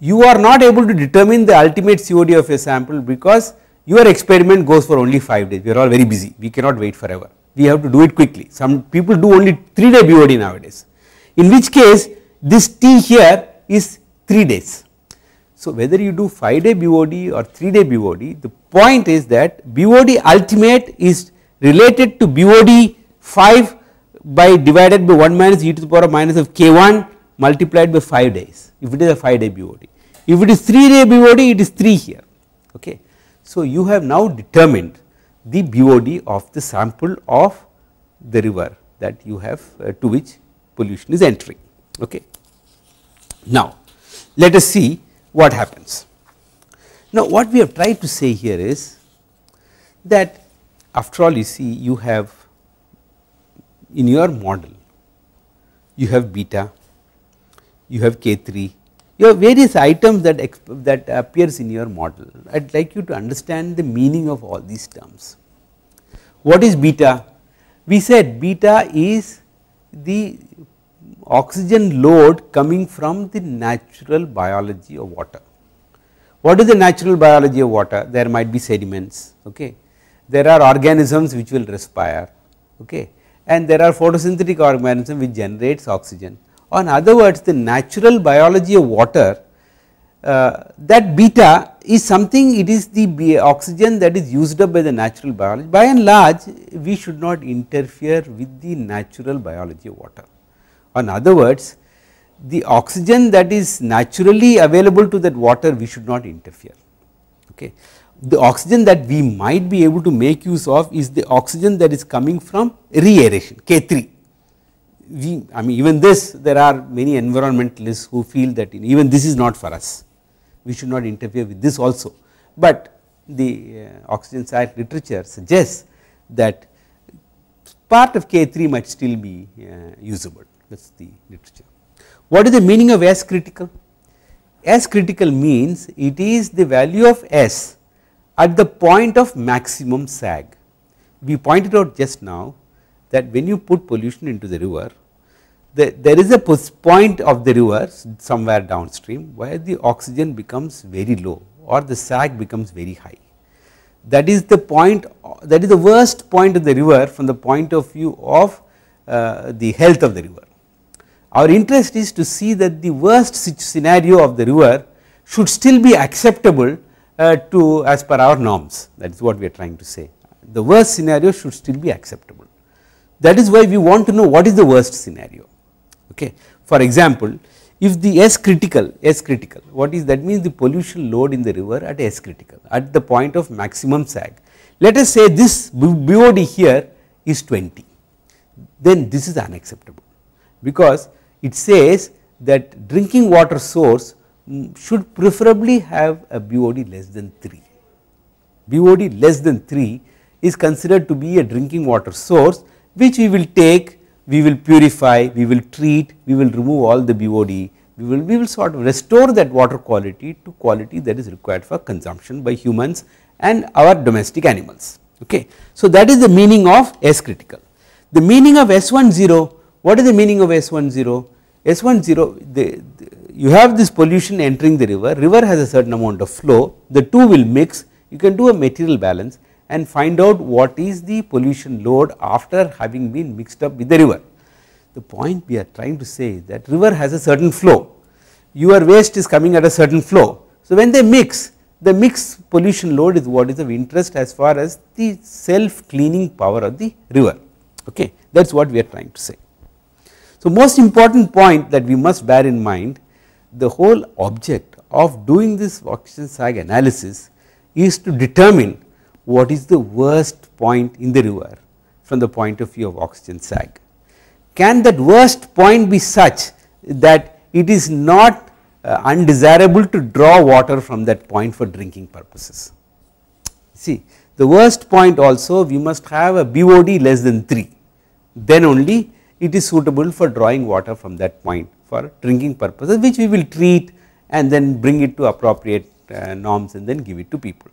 You are not able to determine the ultimate COD of a sample because your experiment goes for only 5 days, we are all very busy, we cannot wait forever, we have to do it quickly. Some people do only 3 day BOD nowadays, in which case this T here is 3 days. So, whether you do 5 day BOD or 3 day BOD, the point is that BOD ultimate is related to BOD 5 by divided by 1 minus e to the power of minus of k 1 multiplied by 5 days if it is a 5 day BOD. If it is 3 day BOD it is 3 here. Okay. So, you have now determined the BOD of the sample of the river that you have uh, to which pollution is entering. Okay. Now, let us see what happens. Now, what we have tried to say here is that after all you see you have in your model you have beta, you have k 3, you have various items that that appears in your model. I would like you to understand the meaning of all these terms. What is beta? We said beta is the oxygen load coming from the natural biology of water. What is the natural biology of water? There might be sediments, okay. there are organisms which will respire okay. and there are photosynthetic organisms which generates oxygen. On other words the natural biology of water uh, that beta is something it is the oxygen that is used up by the natural biology by and large we should not interfere with the natural biology of water. In other words, the oxygen that is naturally available to that water we should not interfere. Okay. The oxygen that we might be able to make use of is the oxygen that is coming from re-aeration K 3. We, I mean even this there are many environmentalists who feel that even this is not for us, we should not interfere with this also, but the uh, oxygen science literature suggests that part of K 3 might still be uh, usable that is the literature. What is the meaning of S critical? S critical means it is the value of S at the point of maximum sag. We pointed out just now that when you put pollution into the river, the, there is a point of the river somewhere downstream where the oxygen becomes very low or the sag becomes very high. That is the point that is the worst point of the river from the point of view of uh, the health of the river. Our interest is to see that the worst scenario of the river should still be acceptable uh, to as per our norms that is what we are trying to say. The worst scenario should still be acceptable. That is why we want to know what is the worst scenario. Okay. For example, if the S critical, S critical, what is that means the pollution load in the river at S critical at the point of maximum sag. Let us say this BOD here is 20, then this is unacceptable because it says that drinking water source should preferably have a BOD less than 3. BOD less than 3 is considered to be a drinking water source which we will take, we will purify, we will treat, we will remove all the BOD, we will, we will sort of restore that water quality to quality that is required for consumption by humans and our domestic animals. Okay. So, that is the meaning of S critical. The meaning of S10 what is the meaning of S10? S10 the, the, you have this pollution entering the river, river has a certain amount of flow, the two will mix, you can do a material balance and find out what is the pollution load after having been mixed up with the river. The point we are trying to say is that river has a certain flow, your waste is coming at a certain flow. So, when they mix the mix pollution load is what is of interest as far as the self cleaning power of the river okay that is what we are trying to say. So, most important point that we must bear in mind the whole object of doing this oxygen sag analysis is to determine what is the worst point in the river from the point of view of oxygen sag. Can that worst point be such that it is not uh, undesirable to draw water from that point for drinking purposes. See the worst point also we must have a BOD less than 3 then only it is suitable for drawing water from that point for drinking purposes which we will treat and then bring it to appropriate uh, norms and then give it to people.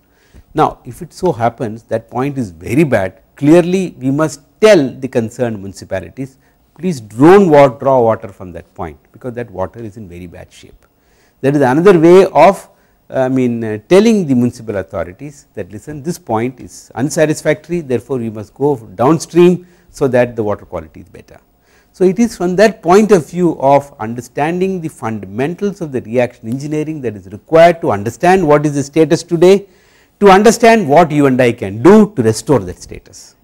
Now if it so happens that point is very bad clearly we must tell the concerned municipalities please do not draw water from that point because that water is in very bad shape. That is another way of I mean uh, telling the municipal authorities that listen this point is unsatisfactory therefore we must go downstream so that the water quality is better. So, it is from that point of view of understanding the fundamentals of the reaction engineering that is required to understand what is the status today, to understand what you and I can do to restore that status.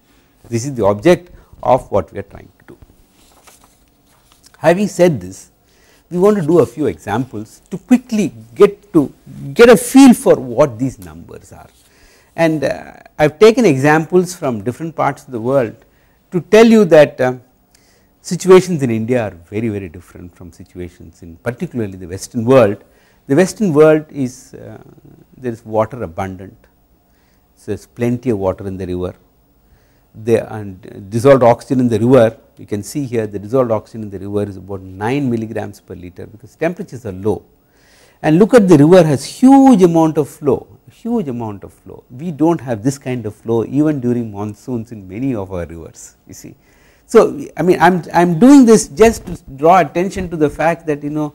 This is the object of what we are trying to do. Having said this, we want to do a few examples to quickly get to get a feel for what these numbers are. And uh, I have taken examples from different parts of the world to tell you that uh, situations in India are very very different from situations in particularly the western world. The western world is uh, there is water abundant, so there is plenty of water in the river. The and dissolved oxygen in the river you can see here the dissolved oxygen in the river is about 9 milligrams per liter because temperatures are low. And look at the river has huge amount of flow, huge amount of flow. We do not have this kind of flow even during monsoons in many of our rivers you see. So, I mean I am I am doing this just to draw attention to the fact that you know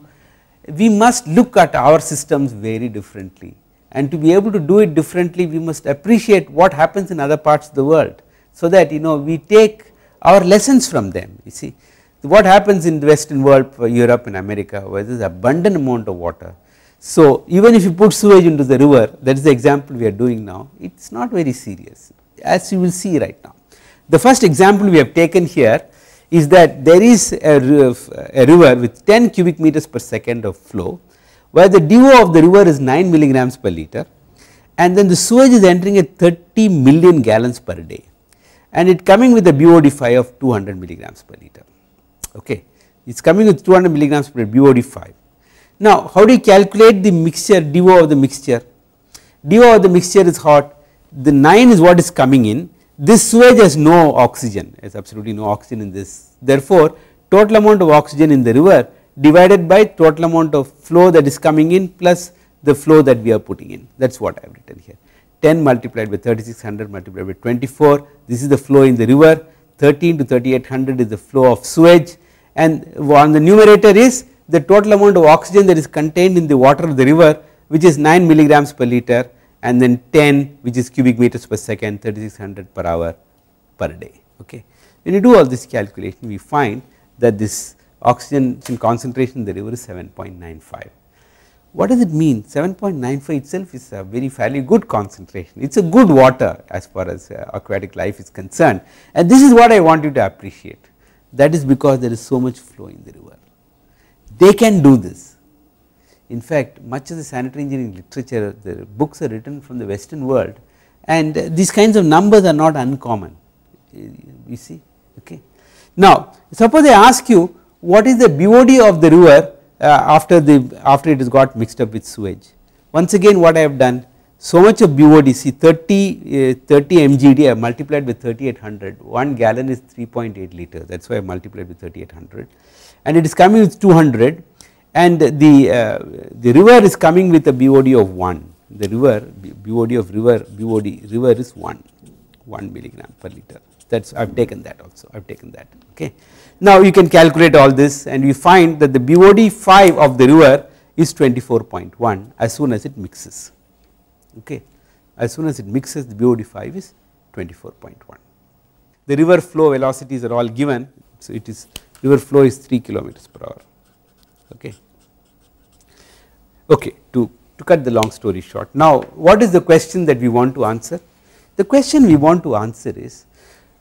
we must look at our systems very differently and to be able to do it differently we must appreciate what happens in other parts of the world. So that you know we take our lessons from them you see. What happens in the western world for Europe and America where there is abundant amount of water. So even if you put sewage into the river that is the example we are doing now it is not very serious as you will see right now. The first example we have taken here is that there is a, a river with 10 cubic meters per second of flow where the DO of the river is 9 milligrams per liter and then the sewage is entering at 30 million gallons per day and it coming with a BOD5 of 200 milligrams per liter okay it is coming with 200 milligrams per BOD5. Now how do you calculate the mixture DO of the mixture? DO of the mixture is hot the 9 is what is coming in this sewage has no oxygen, is absolutely no oxygen in this. Therefore, total amount of oxygen in the river divided by total amount of flow that is coming in plus the flow that we are putting in. That is what I have written here. 10 multiplied by 3600 multiplied by 24 this is the flow in the river. 13 to 3800 is the flow of sewage. And on the numerator is the total amount of oxygen that is contained in the water of the river which is 9 milligrams per liter and then 10 which is cubic meters per second 3600 per hour per day. Okay. When you do all this calculation we find that this oxygen concentration in the river is 7.95. What does it mean 7.95 itself is a very fairly good concentration it is a good water as far as uh, aquatic life is concerned and this is what I want you to appreciate that is because there is so much flow in the river. They can do this in fact, much of the sanitary engineering literature, the books are written from the western world and these kinds of numbers are not uncommon, you see. Okay. Now, suppose I ask you what is the BOD of the river uh, after the after it has got mixed up with sewage. Once again what I have done so much of BOD see 30 uh, 30 mgd I have multiplied with 3800 1 gallon is 3.8 liters that is why I multiplied with 3800 and it is coming with 200 and the, uh, the river is coming with a BOD of 1, the river BOD of river BOD river is 1, 1 milligram per liter that is I have taken that also I have taken that okay. Now you can calculate all this and we find that the BOD 5 of the river is 24.1 as soon as it mixes okay as soon as it mixes the BOD 5 is 24.1. The river flow velocities are all given so it is river flow is 3 kilometers per hour okay. Okay, to to cut the long story short. Now, what is the question that we want to answer? The question we want to answer is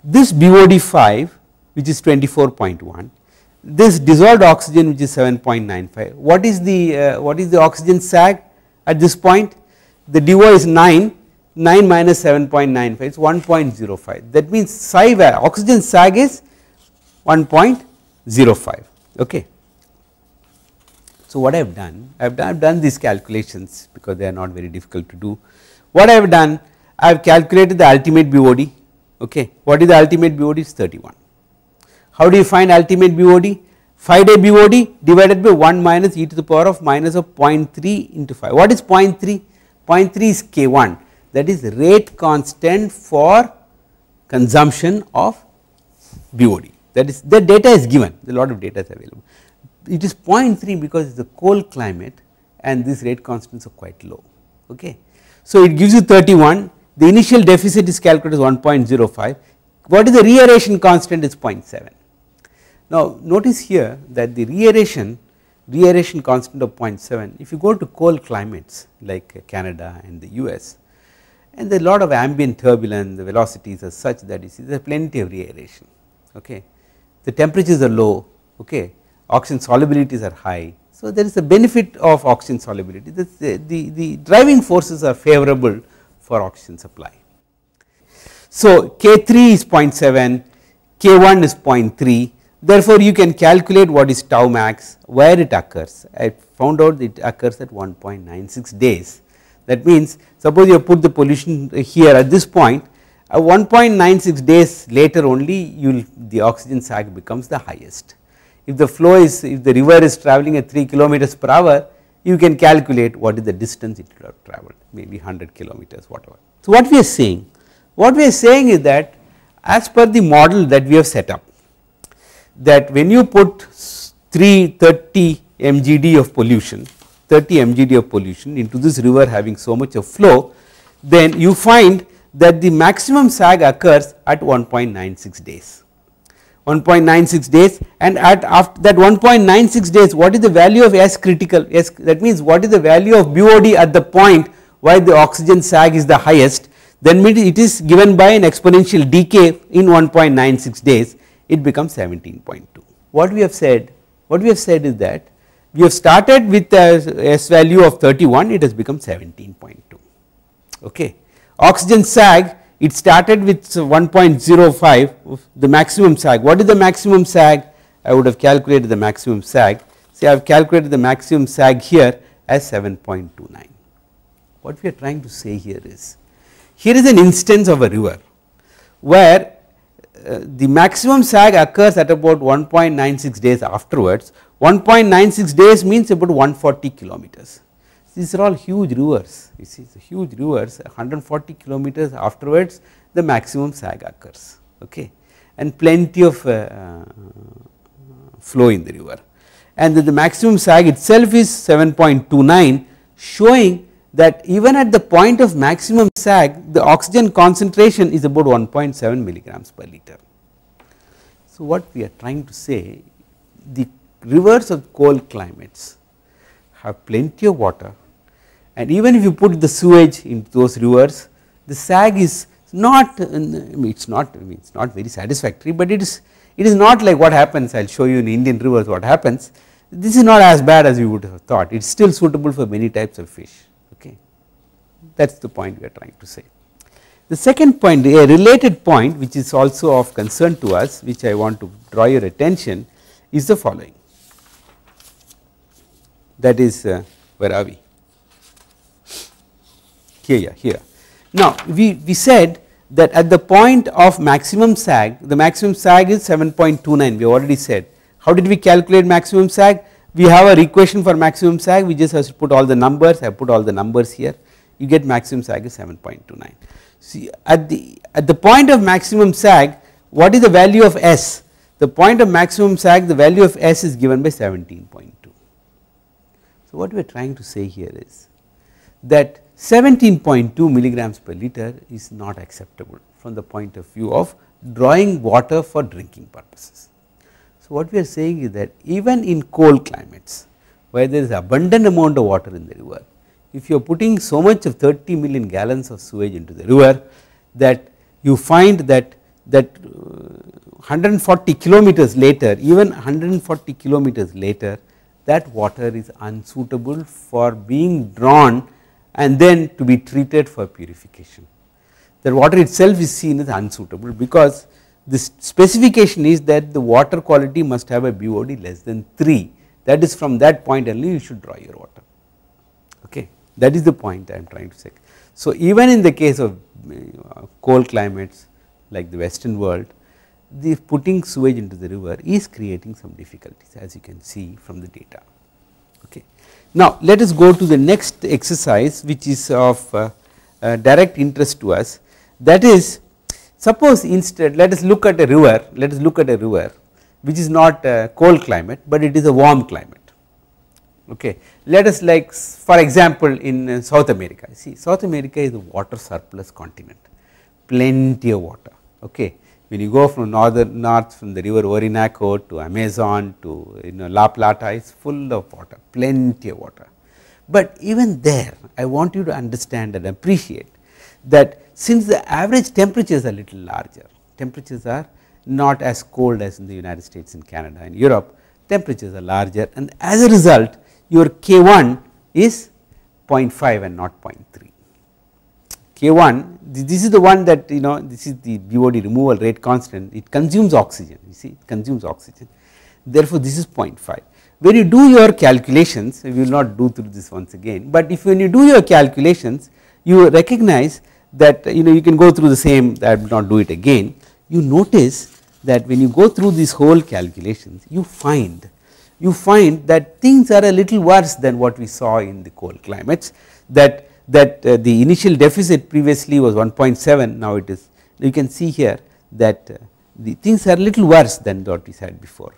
this BOD 5 which is 24.1, this dissolved oxygen which is 7.95, what is the uh, what is the oxygen sag at this point? The DO is 9, 9 minus 7.95 is 1.05 that means psi oxygen sag is 1.05 okay. So, what I have done? I have done, I've done these calculations because they are not very difficult to do. What I have done? I have calculated the ultimate BOD. Okay. What is the ultimate BOD? Is 31. How do you find ultimate BOD? 5 day BOD divided by 1 minus e to the power of minus of 0.3 into 5. What is 0.3? 0.3 is K1 that is rate constant for consumption of BOD that is the data is given a lot of data is available it is 0.3 because it is a cold climate and these rate constants are quite low. Okay. So, it gives you 31, the initial deficit is calculated as 1.05, what is the reaeration constant is 0.7. Now, notice here that the reaeration, reaeration constant of 0.7, if you go to cold climates like Canada and the US, and there is a lot of ambient turbulence, the velocities are such that you see there is plenty of reaeration. Okay. The temperatures are low, okay oxygen solubilities are high. So, there is a benefit of oxygen solubility. The, the, the driving forces are favorable for oxygen supply. So, K3 is 0.7, K1 is 0.3 therefore, you can calculate what is tau max where it occurs. I found out it occurs at 1.96 days. That means suppose you put the pollution here at this point uh, 1.96 days later only you will the oxygen sag becomes the highest if the flow is if the river is traveling at 3 kilometers per hour you can calculate what is the distance it will have traveled maybe 100 kilometers whatever. So, what we are saying what we are saying is that as per the model that we have set up that when you put 330 mgd of pollution 30 mgd of pollution into this river having so much of flow then you find that the maximum sag occurs at 1.96 days 1.96 days. And at after that 1.96 days what is the value of S critical? S that means what is the value of BOD at the point why the oxygen sag is the highest? Then it is given by an exponential decay in 1.96 days. It becomes 17.2. What we have said what we have said is that we have started with a S value of 31 it has become 17.2 okay. Oxygen sag it started with 1.05 the maximum sag. What is the maximum sag? I would have calculated the maximum sag. See I have calculated the maximum sag here as 7.29. What we are trying to say here is, here is an instance of a river where uh, the maximum sag occurs at about 1.96 days afterwards, 1.96 days means about 140 kilometers these are all huge rivers. You see huge rivers 140 kilometers afterwards the maximum sag occurs okay? And plenty of uh, uh, flow in the river. And the, the maximum sag itself is 7.29 showing that even at the point of maximum sag the oxygen concentration is about 1.7 milligrams per liter. So, what we are trying to say the rivers of cold climates have plenty of water and even if you put the sewage into those rivers the sag is not it is not it is not very satisfactory, but it is it is not like what happens. I will show you in Indian rivers what happens. This is not as bad as you would have thought. It is still suitable for many types of fish okay? That is the point we are trying to say. The second point a related point which is also of concern to us which I want to draw your attention is the following. That is uh, where are we here, here. Now, we, we said that at the point of maximum sag, the maximum sag is 7.29, we already said. How did we calculate maximum sag? We have a equation for maximum sag, we just have to put all the numbers, I put all the numbers here, you get maximum sag is 7.29. See, at the, at the point of maximum sag, what is the value of S? The point of maximum sag, the value of S is given by 17.2. So, what we are trying to say here is that 17.2 milligrams per liter is not acceptable from the point of view of drawing water for drinking purposes. So, what we are saying is that even in cold climates where there is abundant amount of water in the river, if you are putting so much of 30 million gallons of sewage into the river that you find that that uh, 140 kilometers later even 140 kilometers later that water is unsuitable for being drawn and then to be treated for purification. The water itself is seen as unsuitable because this specification is that the water quality must have a BOD less than 3 that is from that point only you should draw your water okay that is the point I am trying to say. So, even in the case of uh, cold climates like the western world the putting sewage into the river is creating some difficulties as you can see from the data. Okay. Now, let us go to the next exercise which is of uh, uh, direct interest to us that is suppose instead let us look at a river let us look at a river which is not a cold climate, but it is a warm climate. Okay. Let us like for example, in uh, South America see South America is a water surplus continent plenty of water. Okay. When you go from northern north from the river Orinoco to Amazon to you know La Plata is full of water plenty of water. But even there I want you to understand and appreciate that since the average temperatures are little larger temperatures are not as cold as in the United States and Canada and Europe temperatures are larger and as a result your K1 is 0.5 and not 0.3. K1 this is the one that you know this is the BOD removal rate constant. It consumes oxygen you see it consumes oxygen. Therefore this is 0.5. When you do your calculations we will not do through this once again, but if when you do your calculations you recognize that you know you can go through the same I will not do it again. You notice that when you go through these whole calculations you find you find that things are a little worse than what we saw in the cold climates that that uh, the initial deficit previously was 1.7 now it is you can see here that uh, the things are little worse than what we said before.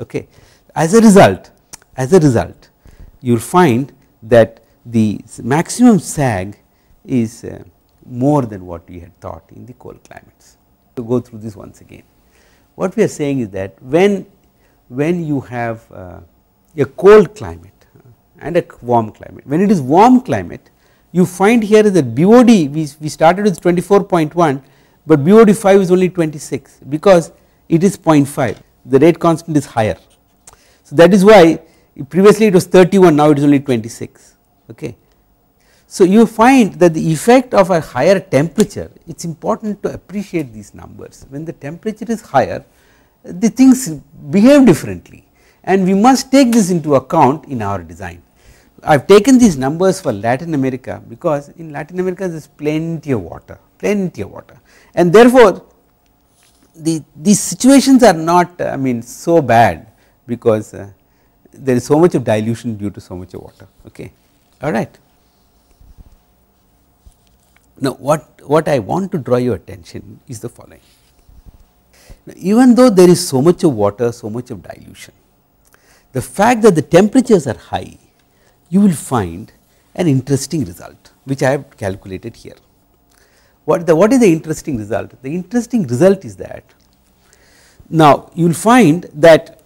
Okay. As a result as a result you will find that the maximum sag is uh, more than what we had thought in the cold climates. To go through this once again. What we are saying is that when when you have uh, a cold climate and a warm climate. When it is warm climate you find here that BOD we, we started with 24.1 but BOD 5 is only 26 because it is 0.5 the rate constant is higher. So that is why previously it was 31 now it is only 26 okay. So you find that the effect of a higher temperature it is important to appreciate these numbers when the temperature is higher the things behave differently and we must take this into account in our design. I have taken these numbers for Latin America because in Latin America there is plenty of water, plenty of water. And therefore, the these situations are not I mean so bad because uh, there is so much of dilution due to so much of water okay? All right. Now what, what I want to draw your attention is the following. Even though there is so much of water, so much of dilution, the fact that the temperatures are high, you will find an interesting result which I have calculated here. What, the, what is the interesting result? The interesting result is that now you will find that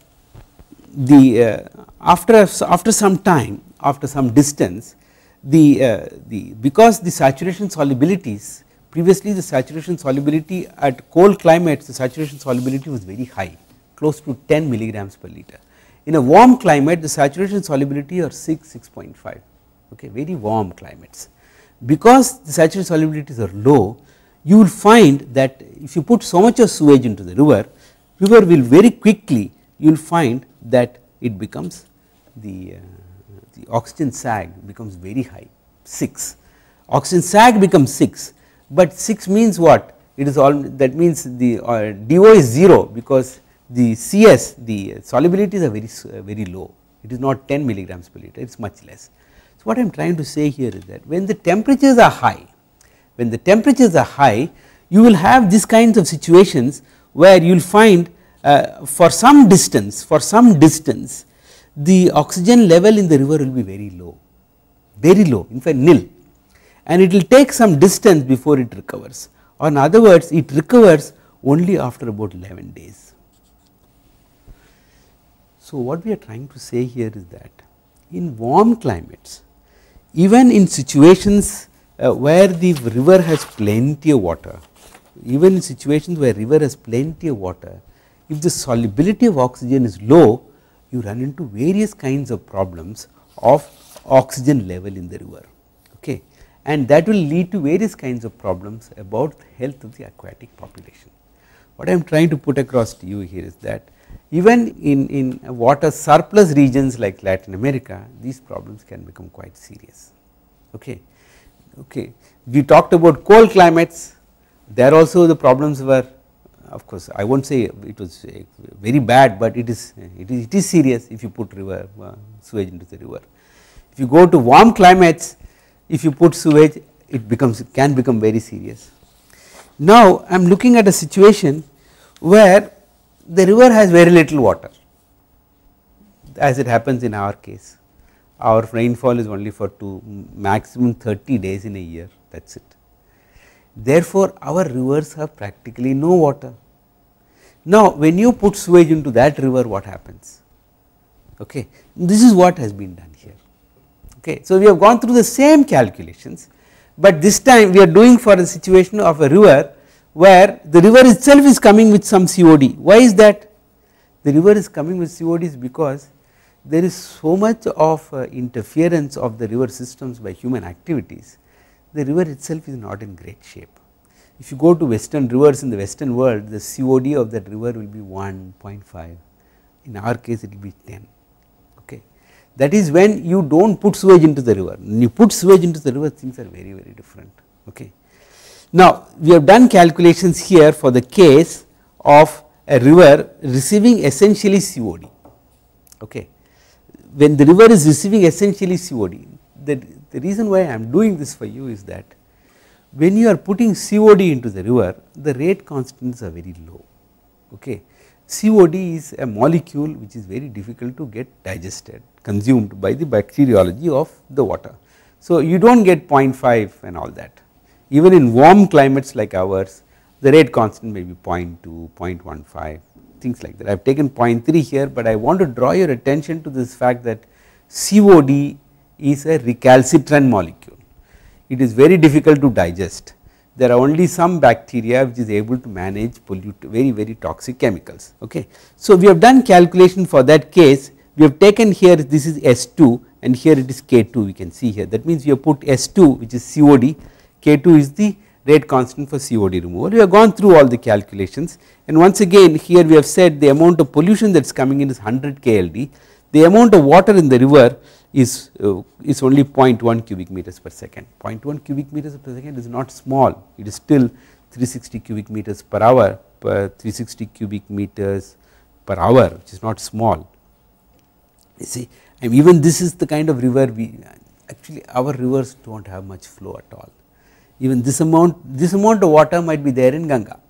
the uh, after after some time after some distance the uh, the because the saturation solubilities Previously the saturation solubility at cold climates the saturation solubility was very high close to 10 milligrams per liter. In a warm climate the saturation solubility are 6 6.5 okay very warm climates. Because the saturation solubilities are low you will find that if you put so much of sewage into the river river will very quickly you will find that it becomes the, uh, the oxygen sag becomes very high 6 oxygen sag becomes 6 but 6 means what it is all that means the uh, DO is 0 because the CS the solubilities are very very low it is not 10 milligrams per liter it is much less. So, what I am trying to say here is that when the temperatures are high when the temperatures are high you will have these kinds of situations where you will find uh, for some distance for some distance the oxygen level in the river will be very low very low in fact nil and it will take some distance before it recovers or in other words it recovers only after about 11 days. So, what we are trying to say here is that in warm climates even in situations uh, where the river has plenty of water, even in situations where river has plenty of water, if the solubility of oxygen is low, you run into various kinds of problems of oxygen level in the river okay. and that will lead to various kinds of problems about the health of the aquatic population. What I am trying to put across to you here is that even in, in water surplus regions like Latin America, these problems can become quite serious. Okay. Okay. We talked about cold climates, there also the problems were of course I will not say it was very bad, but it is it is, it is serious if you put river uh, sewage into the river. If you go to warm climates, if you put sewage it becomes can become very serious. Now I am looking at a situation where the river has very little water as it happens in our case. Our rainfall is only for two maximum 30 days in a year that is it. Therefore, our rivers have practically no water. Now, when you put sewage into that river what happens? Okay. This is what has been done here. Okay. So, we have gone through the same calculations, but this time we are doing for a situation of a river where the river itself is coming with some COD. Why is that? The river is coming with COD is because there is so much of uh, interference of the river systems by human activities, the river itself is not in great shape. If you go to western rivers in the western world, the COD of that river will be 1.5, in our case it will be 10. Okay. That is when you do not put sewage into the river, when you put sewage into the river things are very very different. Okay. Now, we have done calculations here for the case of a river receiving essentially COD. Okay. When the river is receiving essentially COD, the, the reason why I am doing this for you is that when you are putting COD into the river, the rate constants are very low. Okay. COD is a molecule which is very difficult to get digested, consumed by the bacteriology of the water. So, you do not get 0.5 and all that even in warm climates like ours the rate constant may be 0.2, 0.15 things like that. I have taken 0.3 here, but I want to draw your attention to this fact that COD is a recalcitrant molecule. It is very difficult to digest. There are only some bacteria which is able to manage pollute very very toxic chemicals. Okay. So, we have done calculation for that case we have taken here this is S2 and here it is K2 we can see here that means we have put S2 which is COD K2 is the rate constant for COD removal. We have gone through all the calculations and once again here we have said the amount of pollution that is coming in is 100 KLD. The amount of water in the river is, uh, is only 0.1 cubic meters per second. 0.1 cubic meters per second is not small, it is still 360 cubic meters per hour per 360 cubic meters per hour which is not small. You see and even this is the kind of river we actually our rivers do not have much flow at all even this amount this amount of water might be there in Ganga,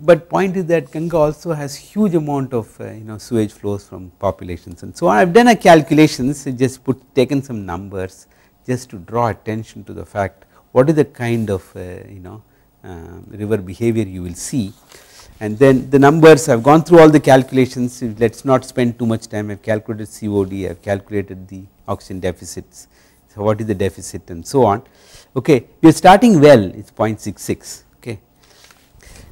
but point is that Ganga also has huge amount of uh, you know sewage flows from populations and so I have done a calculations just put taken some numbers just to draw attention to the fact what is the kind of uh, you know uh, river behavior you will see. And then the numbers I have gone through all the calculations. Let us not spend too much time. I have calculated COD I have calculated the oxygen deficits so what is the deficit and so on okay we are starting well it is 0.66 okay.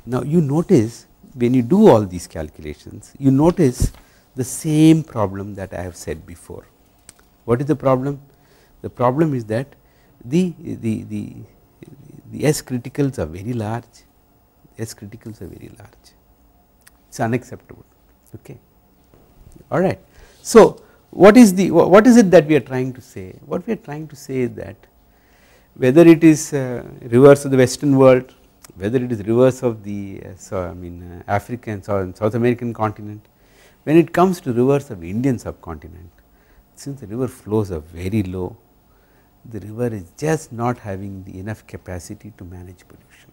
Now you notice when you do all these calculations you notice the same problem that I have said before. What is the problem? The problem is that the, the, the, the S criticals are very large, S criticals are very large, it is unacceptable okay alright. So what is the what is it that we are trying to say? What we are trying to say is that whether it is uh, rivers of the western world, whether it is rivers of the uh, so I mean uh, African South, South American continent, when it comes to rivers of Indian subcontinent, since the river flows are very low, the river is just not having the enough capacity to manage pollution.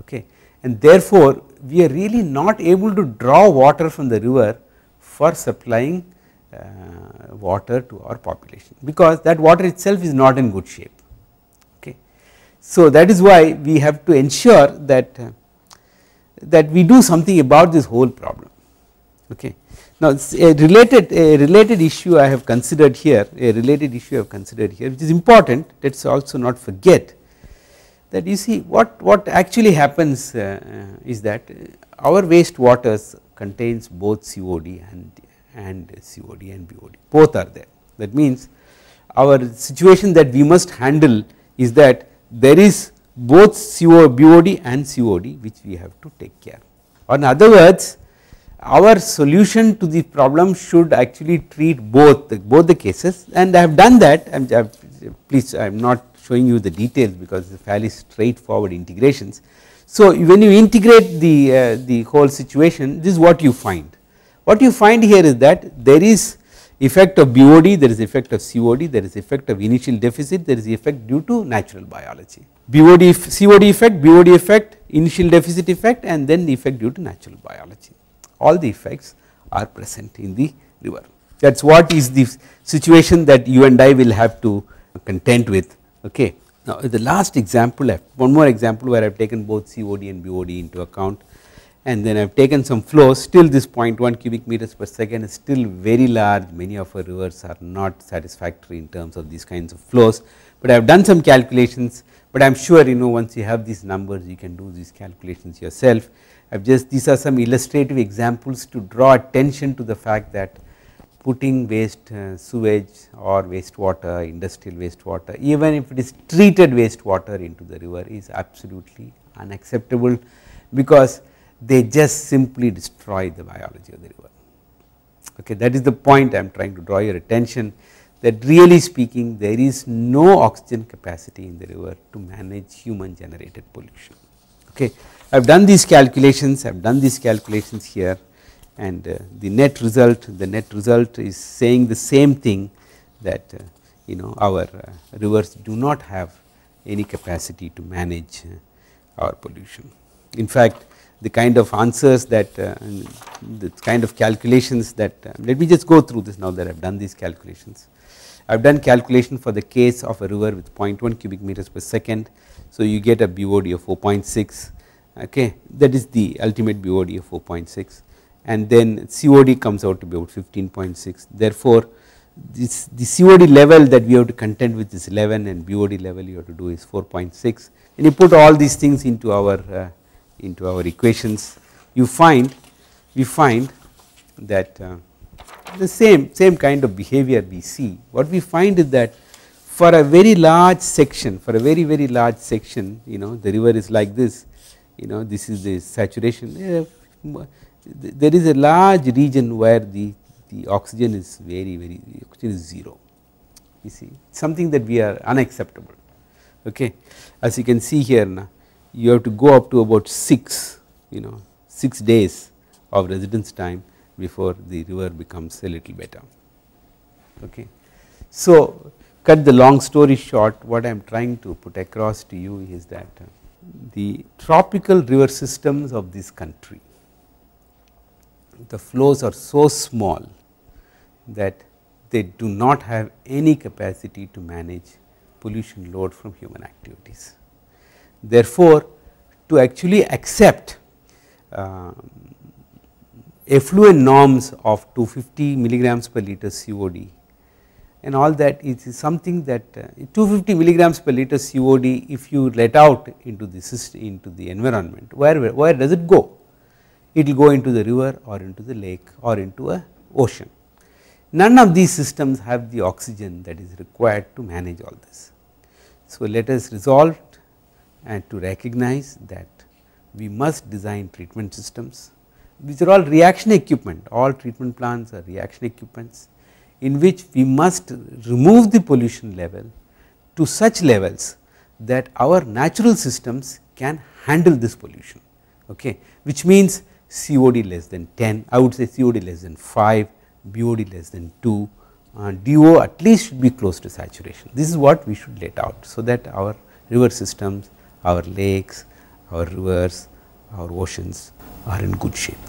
Okay. And therefore, we are really not able to draw water from the river for supplying uh, water to our population, because that water itself is not in good shape. So, that is why we have to ensure that uh, that we do something about this whole problem. Okay. Now, a related a related issue I have considered here, a related issue I have considered here which is important let us also not forget that you see what, what actually happens uh, uh is that our waste waters contains both COD and, and COD and BOD both are there. That means our situation that we must handle is that there is both CO, BOD and COD which we have to take care in other words our solution to the problem should actually treat both the, both the cases and I have done that I am please I am not showing you the details because it is fairly straightforward integrations. So, when you integrate the, uh, the whole situation this is what you find. What you find here is that there is effect of BOD, there is effect of COD, there is effect of initial deficit, there is effect due to natural biology. BOD, COD effect, BOD effect, initial deficit effect and then the effect due to natural biology all the effects are present in the river. That is what is the situation that you and I will have to contend with. Okay. Now, the last example, one more example where I have taken both COD and BOD into account and then I have taken some flows still this 0.1 cubic meters per second is still very large. Many of our rivers are not satisfactory in terms of these kinds of flows, but I have done some calculations, but I am sure you know once you have these numbers you can do these calculations yourself. I have just these are some illustrative examples to draw attention to the fact that putting waste uh, sewage or wastewater, industrial wastewater, even if it is treated wastewater into the river is absolutely unacceptable because they just simply destroy the biology of the river. Okay, that is the point I am trying to draw your attention that really speaking there is no oxygen capacity in the river to manage human generated pollution. Okay. I have done these calculations, I have done these calculations here and uh, the net result, the net result is saying the same thing that uh, you know our uh, rivers do not have any capacity to manage uh, our pollution. In fact, the kind of answers that uh, the kind of calculations that uh, let me just go through this now that I have done these calculations. I have done calculation for the case of a river with 0.1 cubic meters per second. So, you get a BOD of 4.6 okay that is the ultimate BOD of 4.6 and then COD comes out to be about 15.6 therefore this the COD level that we have to contend with is 11 and BOD level you have to do is 4.6 and you put all these things into our uh, into our equations you find we find that uh, the same same kind of behavior we see. What we find is that for a very large section for a very very large section you know the river is like this you know this is the saturation. There is a large region where the, the oxygen is very very oxygen is 0 you see something that we are unacceptable. Okay? As you can see here now you have to go up to about 6 you know 6 days of residence time before the river becomes a little better okay so cut the long story short what I am trying to put across to you is that uh, the tropical river systems of this country, the flows are so small that they do not have any capacity to manage pollution load from human activities. Therefore, to actually accept uh, effluent norms of 250 milligrams per liter COD and all that is something that uh, 250 milligrams per liter COD if you let out into the system into the environment where, where, where does it go? It will go into the river or into the lake or into a ocean. None of these systems have the oxygen that is required to manage all this. So, let us resolve and to recognize that we must design treatment systems these are all reaction equipment. All treatment plants are reaction equipments in which we must remove the pollution level to such levels that our natural systems can handle this pollution okay? Which means COD less than 10 I would say COD less than 5 BOD less than 2 uh, DO at least should be close to saturation. This is what we should let out so that our river systems our lakes our rivers our oceans are in good shape